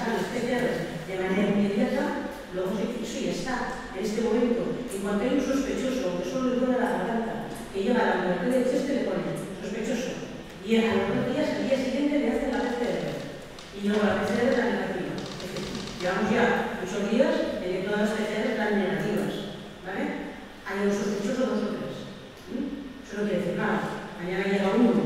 de manera inmediata, luego se ya está. En este momento, en cuanto hay un sospechoso, que solo le duele la garganta, que lleva la muerte de chiste, le pone sospechoso. Y a los dos días, al día siguiente, le hacen la PCR. Y luego la PCR la negativa. Llevamos ya ocho días de que todas las PCR eran negativas. ¿Vale? Hay un sospechoso, dos o tres. ¿Mm? Eso no quiere decir nada. Mañana llega uno.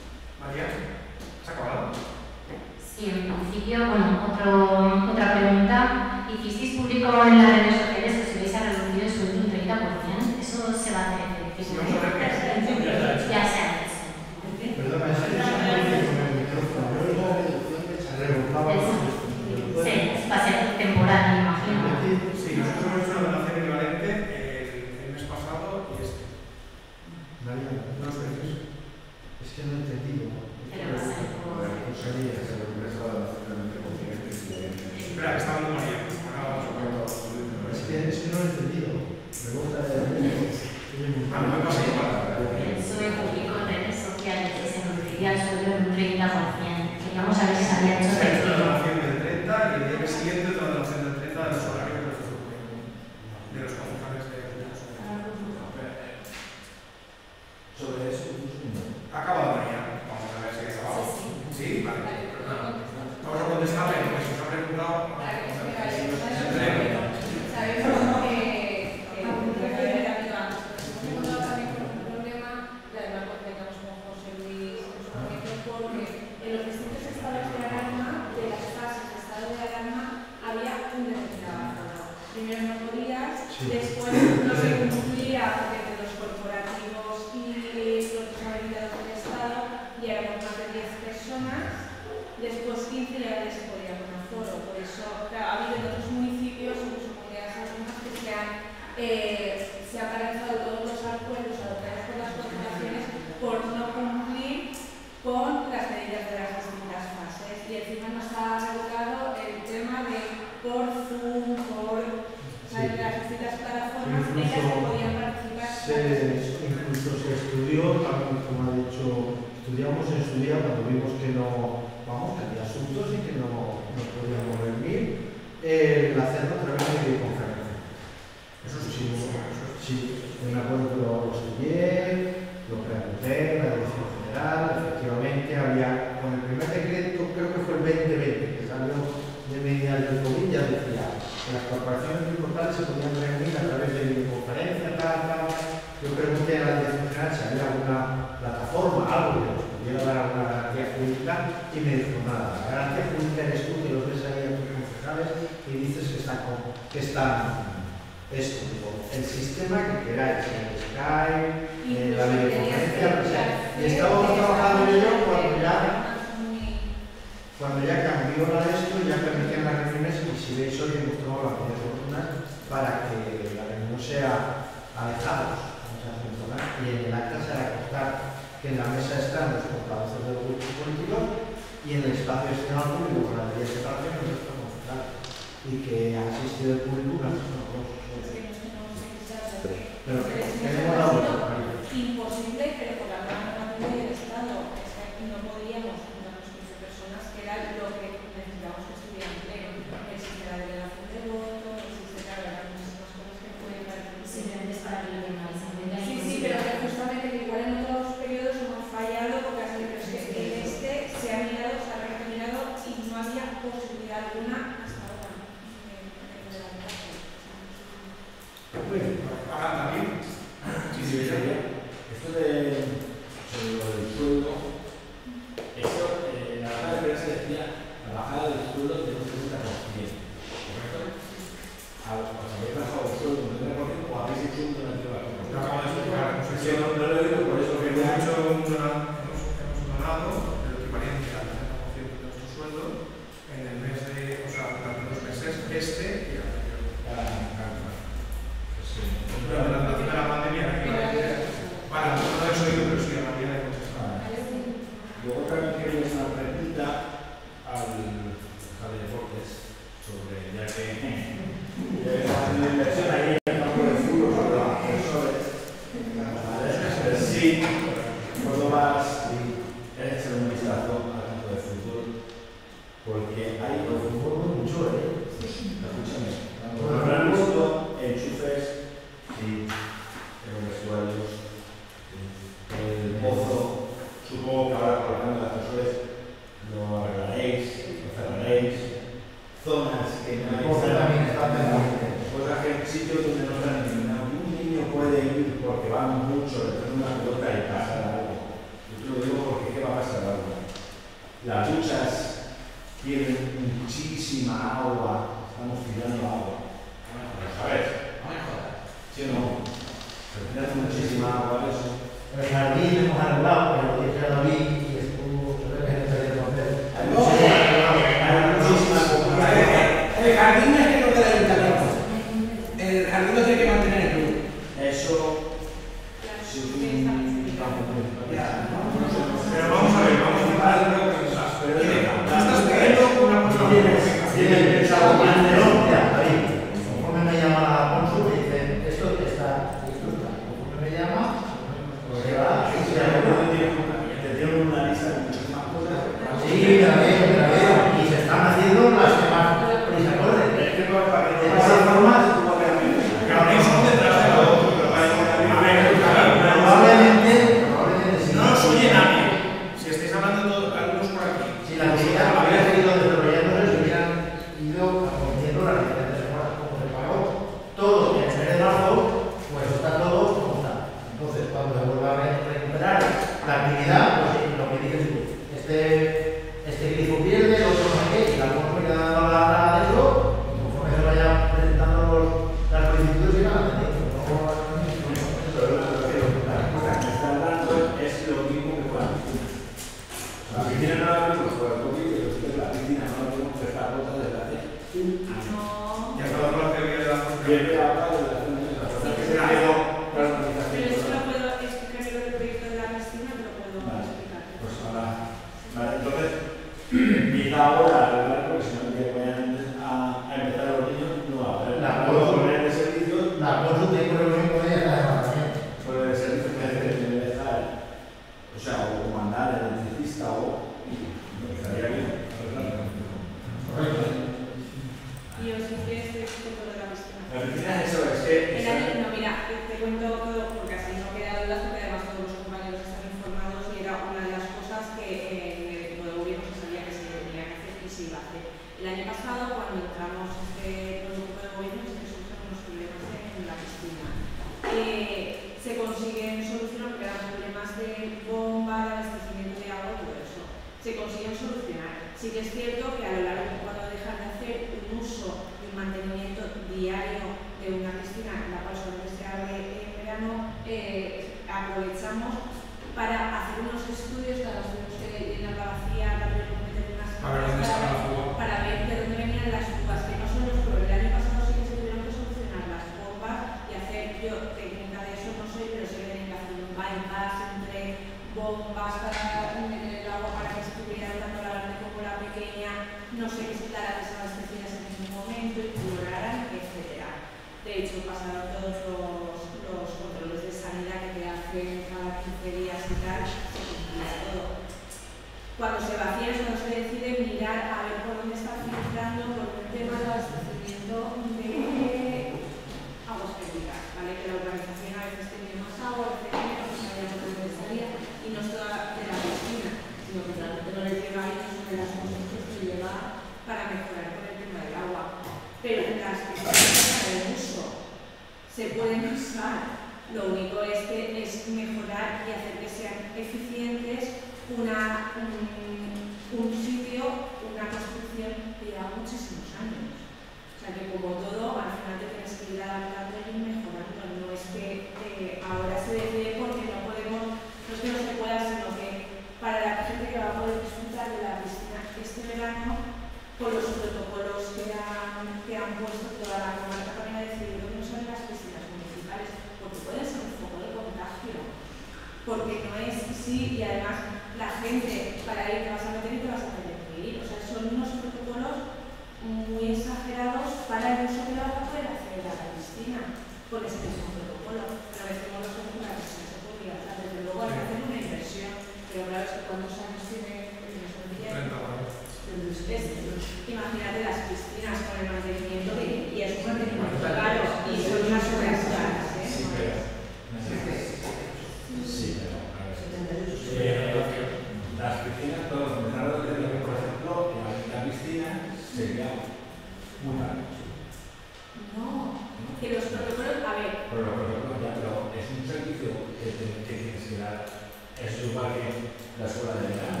la escuela de verano.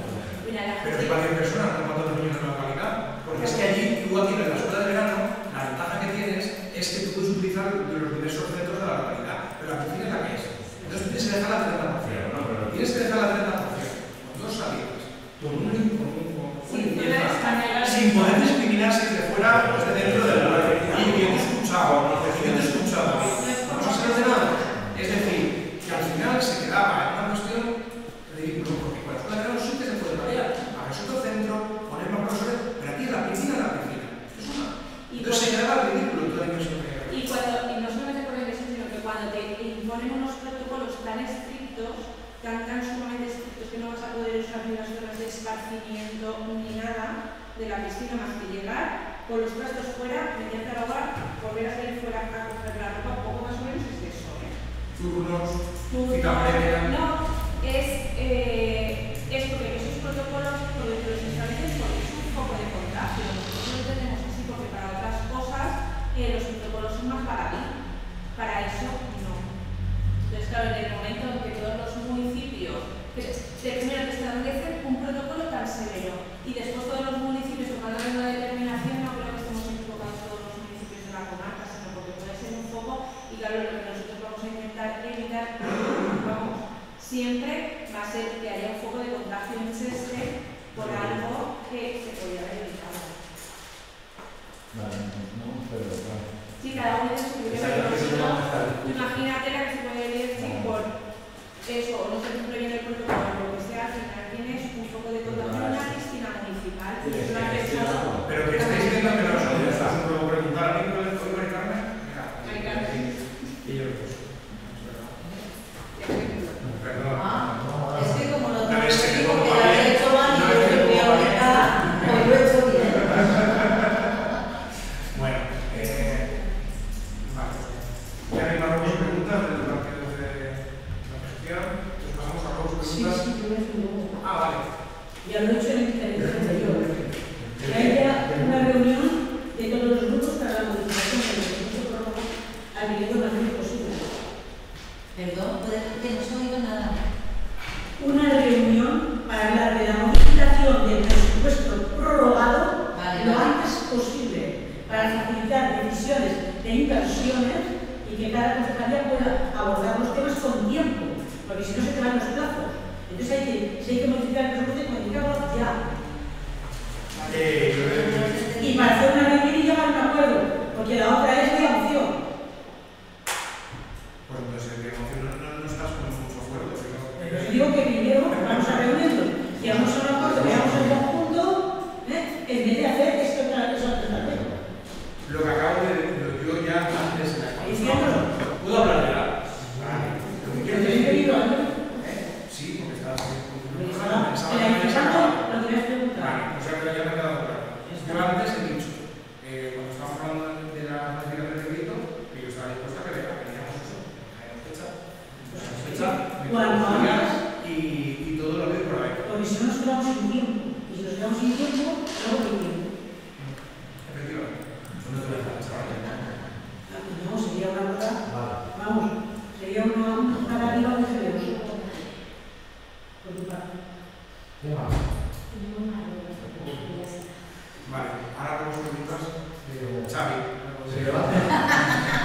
Pero cualquier persona, no cuántos niños de una localidad. Porque es que allí tú aquí en la escuela de verano, la ventaja que tienes es que tú puedes utilizar los diversos centros de la localidad. Pero la piscina es la que es. Entonces tienes que dejar la 30%. ¿no? Pero tienes que dejar la 30%. Con dos salidas. Con un, con sin poder discriminar si te fuera con los restos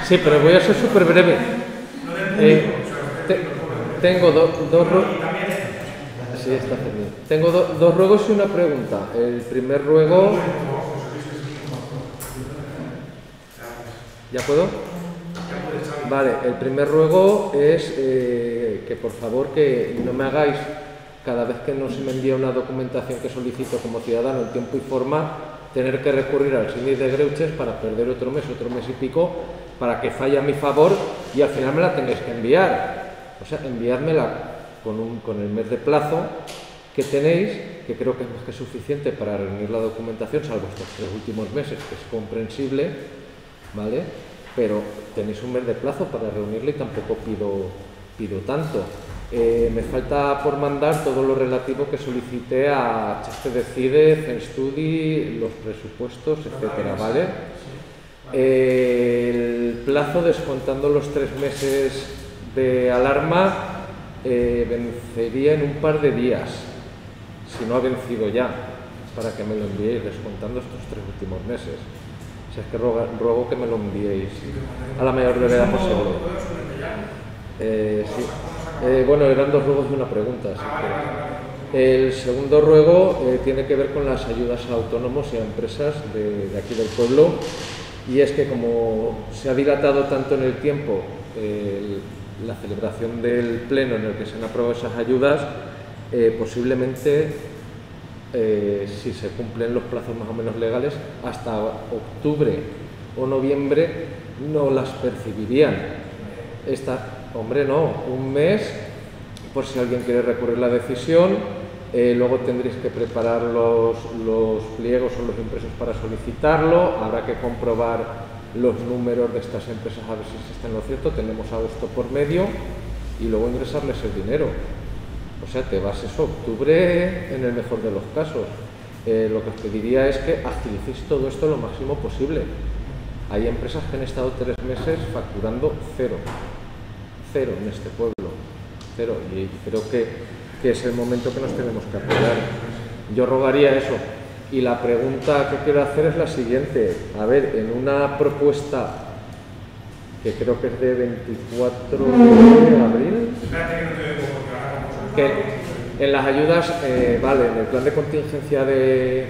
Sí, pero voy a ser súper breve. Eh, tengo do, dos sí, está Tengo do, dos ruegos y una pregunta. El primer ruego... ¿Ya puedo? Vale, el primer ruego es eh, que por favor que no me hagáis cada vez que no se me envía una documentación que solicito como ciudadano en tiempo y forma, tener que recurrir al CINI de Greuches para perder otro mes, otro mes y pico para que falle a mi favor y al final me la tengáis que enviar. O sea, enviádmela con, un, con el mes de plazo que tenéis, que creo que es más que suficiente para reunir la documentación, salvo estos tres últimos meses, que es comprensible, ¿vale? Pero tenéis un mes de plazo para reunirla y tampoco pido, pido tanto. Eh, me falta por mandar todo lo relativo que solicité a Cheste Decide, Censtudi, los presupuestos, etcétera, ¿vale? El plazo descontando los tres meses de alarma eh, vencería en un par de días, si no ha vencido ya, para que me lo enviéis descontando estos tres últimos meses. O sea, es que ruego, que me lo enviéis a la mayor brevedad posible. Eh, sí. Eh, bueno, eran dos ruegos y una pregunta. El segundo ruego eh, tiene que ver con las ayudas a autónomos y a empresas de aquí del pueblo. Y es que como se ha dilatado tanto en el tiempo la celebración del pleno en el que se han aprobado esas ayudas, eh, posiblemente, eh, si se cumplen los plazos más o menos legales, hasta octubre o noviembre no las percibirían. Esta, hombre, no, un mes, por si alguien quiere recurrir la decisión, eh, luego tendréis que preparar los, los pliegos o los impresos para solicitarlo, habrá que comprobar los números de estas empresas a ver si se está en lo cierto, tenemos agosto por medio y luego ingresarles el dinero. O sea, te vas eso, octubre en el mejor de los casos. Eh, lo que os pediría es que agilicéis todo esto lo máximo posible. Hay empresas que han estado tres meses facturando cero, cero en este pueblo, cero. Y creo que, que es el momento que nos tenemos que apoyar. Yo rogaría eso. Y la pregunta que quiero hacer es la siguiente. A ver, en una propuesta que creo que es de 24 de abril, que en las ayudas, eh, vale, en el plan de contingencia de,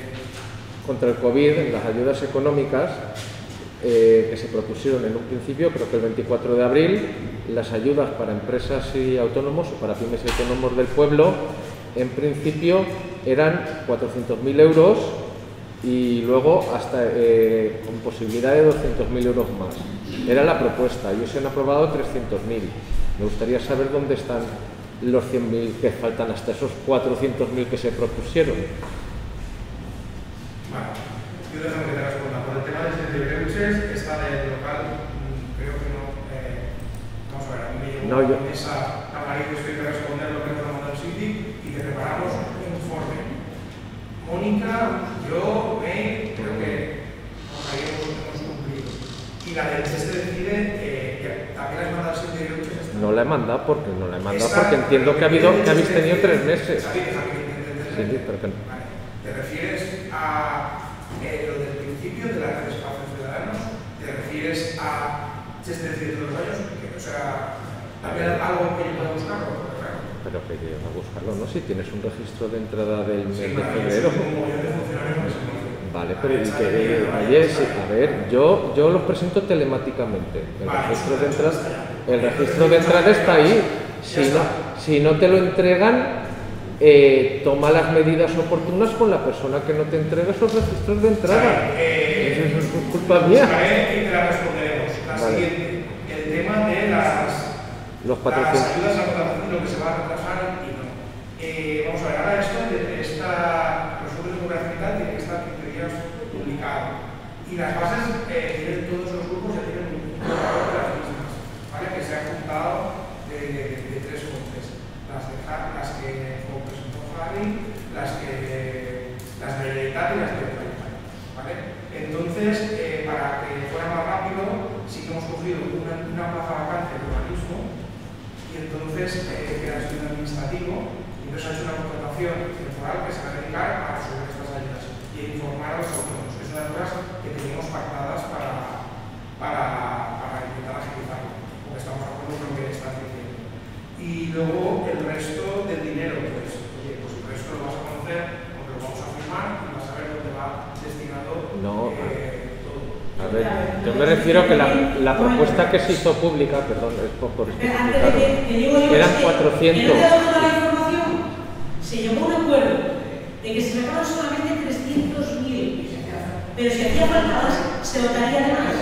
contra el COVID, en las ayudas económicas eh, que se propusieron en un principio, creo que el 24 de abril, las ayudas para empresas y autónomos o para pymes y autónomos del pueblo, en principio eran 400.000 euros y luego hasta eh, con posibilidad de 200.000 euros más. Era la propuesta hoy se han aprobado 300.000. Me gustaría saber dónde están los 100.000 que faltan hasta esos 400.000 que se propusieron. Vale, yo déjame que te responda. Por el tema de Centribrebuches, esta del local, mm, creo que no. eh, vamos a ver, a mí me llegó No, yo- esa camarita que estoy que responder lo que nos mandado el City y te preparamos un informe. Mónica, yo, May, creo que nos hemos cumplido. Y la del Cheste decide eh, que también has mandado el Centribrebuches. No la he mandado porque no la he mandado Esta- porque entiendo que ha habido que habéis tenido tres meses. Sí, no. ¿Te refieres a eh, lo del principio de la red de espacios ciudadanos? ¿Te refieres a este decir de los años? Que, o sea, ¿había algo que yo pueda buscarlo? Pero que llegas a buscarlo, ¿no? Si tienes un registro de entrada del mes Sí, de febrero. conocen. Vale, pero que, sí, a ver, yo, yo los presento telemáticamente. El registro de entrada, el registro de entrada está ahí. Si no, si no te lo entregan, eh, toma las medidas oportunas con la persona que no te entrega esos registros de entrada. Eh, Eso es culpa mía. La siguiente, el tema de las Los Las 400. ayudas a contratación, lo que se va a retrasar y no. Eh, vamos a ver, ahora esto, de esta resumen de cooperación y tal, que estar 15 días publicado. Y las bases eh, tienen todos los grupos, ya tienen un borrador de las mismas, ¿vale? Que se han juntado de, de, de tres fuentes. Las, de, las que como presentó Javi, las que las de Leitat y las de Leitat, ¿vale? Entonces, eh, para que fuera más rápido, sí que hemos cogido una, una plaza vacante entonces eh, que era estudio administrativo y entonces ha hecho una contratación temporal que se va a dedicar a resolver estas ayudas y a informar a los autónomos, es una de las cosas que teníamos pactadas para, para, para intentar agilizarlo, porque estamos de acuerdo con lo que estás diciendo. Y luego el resto del dinero, pues, pues el resto lo vas a conocer, porque lo vamos a firmar y vas a ver dónde va destinado No, eh, todo. A ver, yo me refiero que la, la propuesta que se hizo pública, perdón, es yo, eran es que, 400. que no te he dado toda la información, se llegó a un acuerdo de que se sacaban solamente 300.000, pero si hacía falta más, se votaría de más.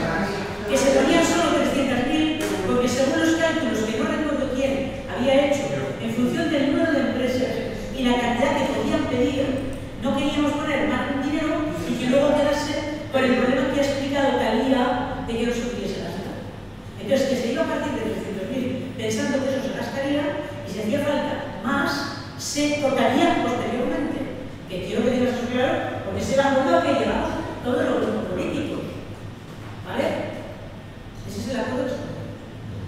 Que se ponían solo 300.000 porque según los cálculos que no recuerdo quién había hecho en función del número de empresas y la cantidad que podían pedir, no queríamos poner más dinero y que luego quedase por el problema que ha explicado Talía de que no se pudiese gastar. Entonces, que se iba a partir de 300.000 pensando que eso se gastaría y si hacía falta más, se tocaría posteriormente. Que quiero que digas eso claro, porque es el acuerdo que llevamos todos los grupos políticos. ¿Vale? Ese es el acuerdo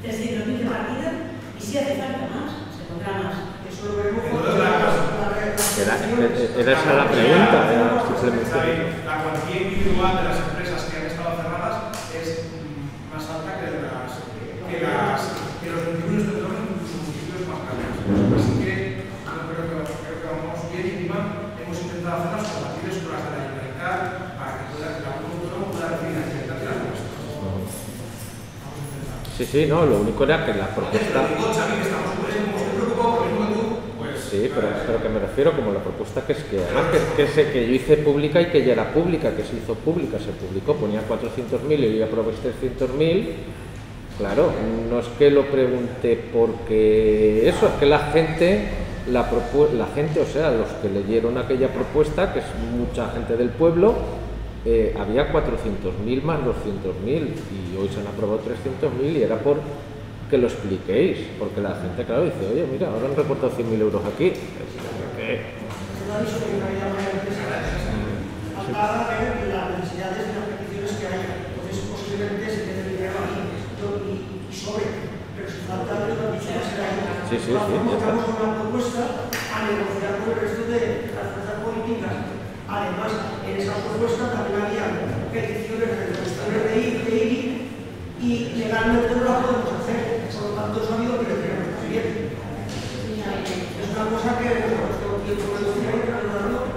que se 300.000 de partida y si hace falta más, se pondrá más. Eso lo vemos Entonces, la cosa- Era, era esa la pregunta. La cuantía individual de las empresas que han estado cerradas es mm, más alta que, las, que, las, que los municipios de Torre, incluso municipios más grandes. Así que yo creo que, creo que vamos bien y encima hemos intentado hacer las compatibles con las de la Generalitat para que pueda, que la Unión pueda decir la Generalitat y las nuestras. Vamos a intentar. Sí, sí, no, lo único era que la propuesta. Pues... Sí, pero, pero que me refiero como la propuesta que es que además que, que, se- que yo hice pública y que ya era pública, que se hizo pública, se publicó, ponía 400.000 y yo aprobé 300.000. Claro, no es que lo pregunte porque eso, es que la gente, la, propu- la gente, o sea, los que leyeron aquella propuesta, que es mucha gente del pueblo, eh, había 400.000 más 200.000 y hoy se han aprobado 300.000 y era por que lo expliquéis, porque la gente, claro, dice, oye, mira, ahora han reportado 100.000 euros aquí. ¿Qué? Las necesidades de las peticiones que hay. Entonces, posiblemente se quede dinero ahí y, y sobre. Pero si falta ver las peticiones que hay. Sí, sí, sí, ya está. Estamos con una propuesta a negociar con el resto de las fuerzas políticas. Además, en esa propuesta también había peticiones de cuestiones de ir y legalmente no las podemos hacer. Por lo tanto, eso ha habido que decirlo también. Es una cosa que nosotros tenemos tiempo de negociar y trasladarlo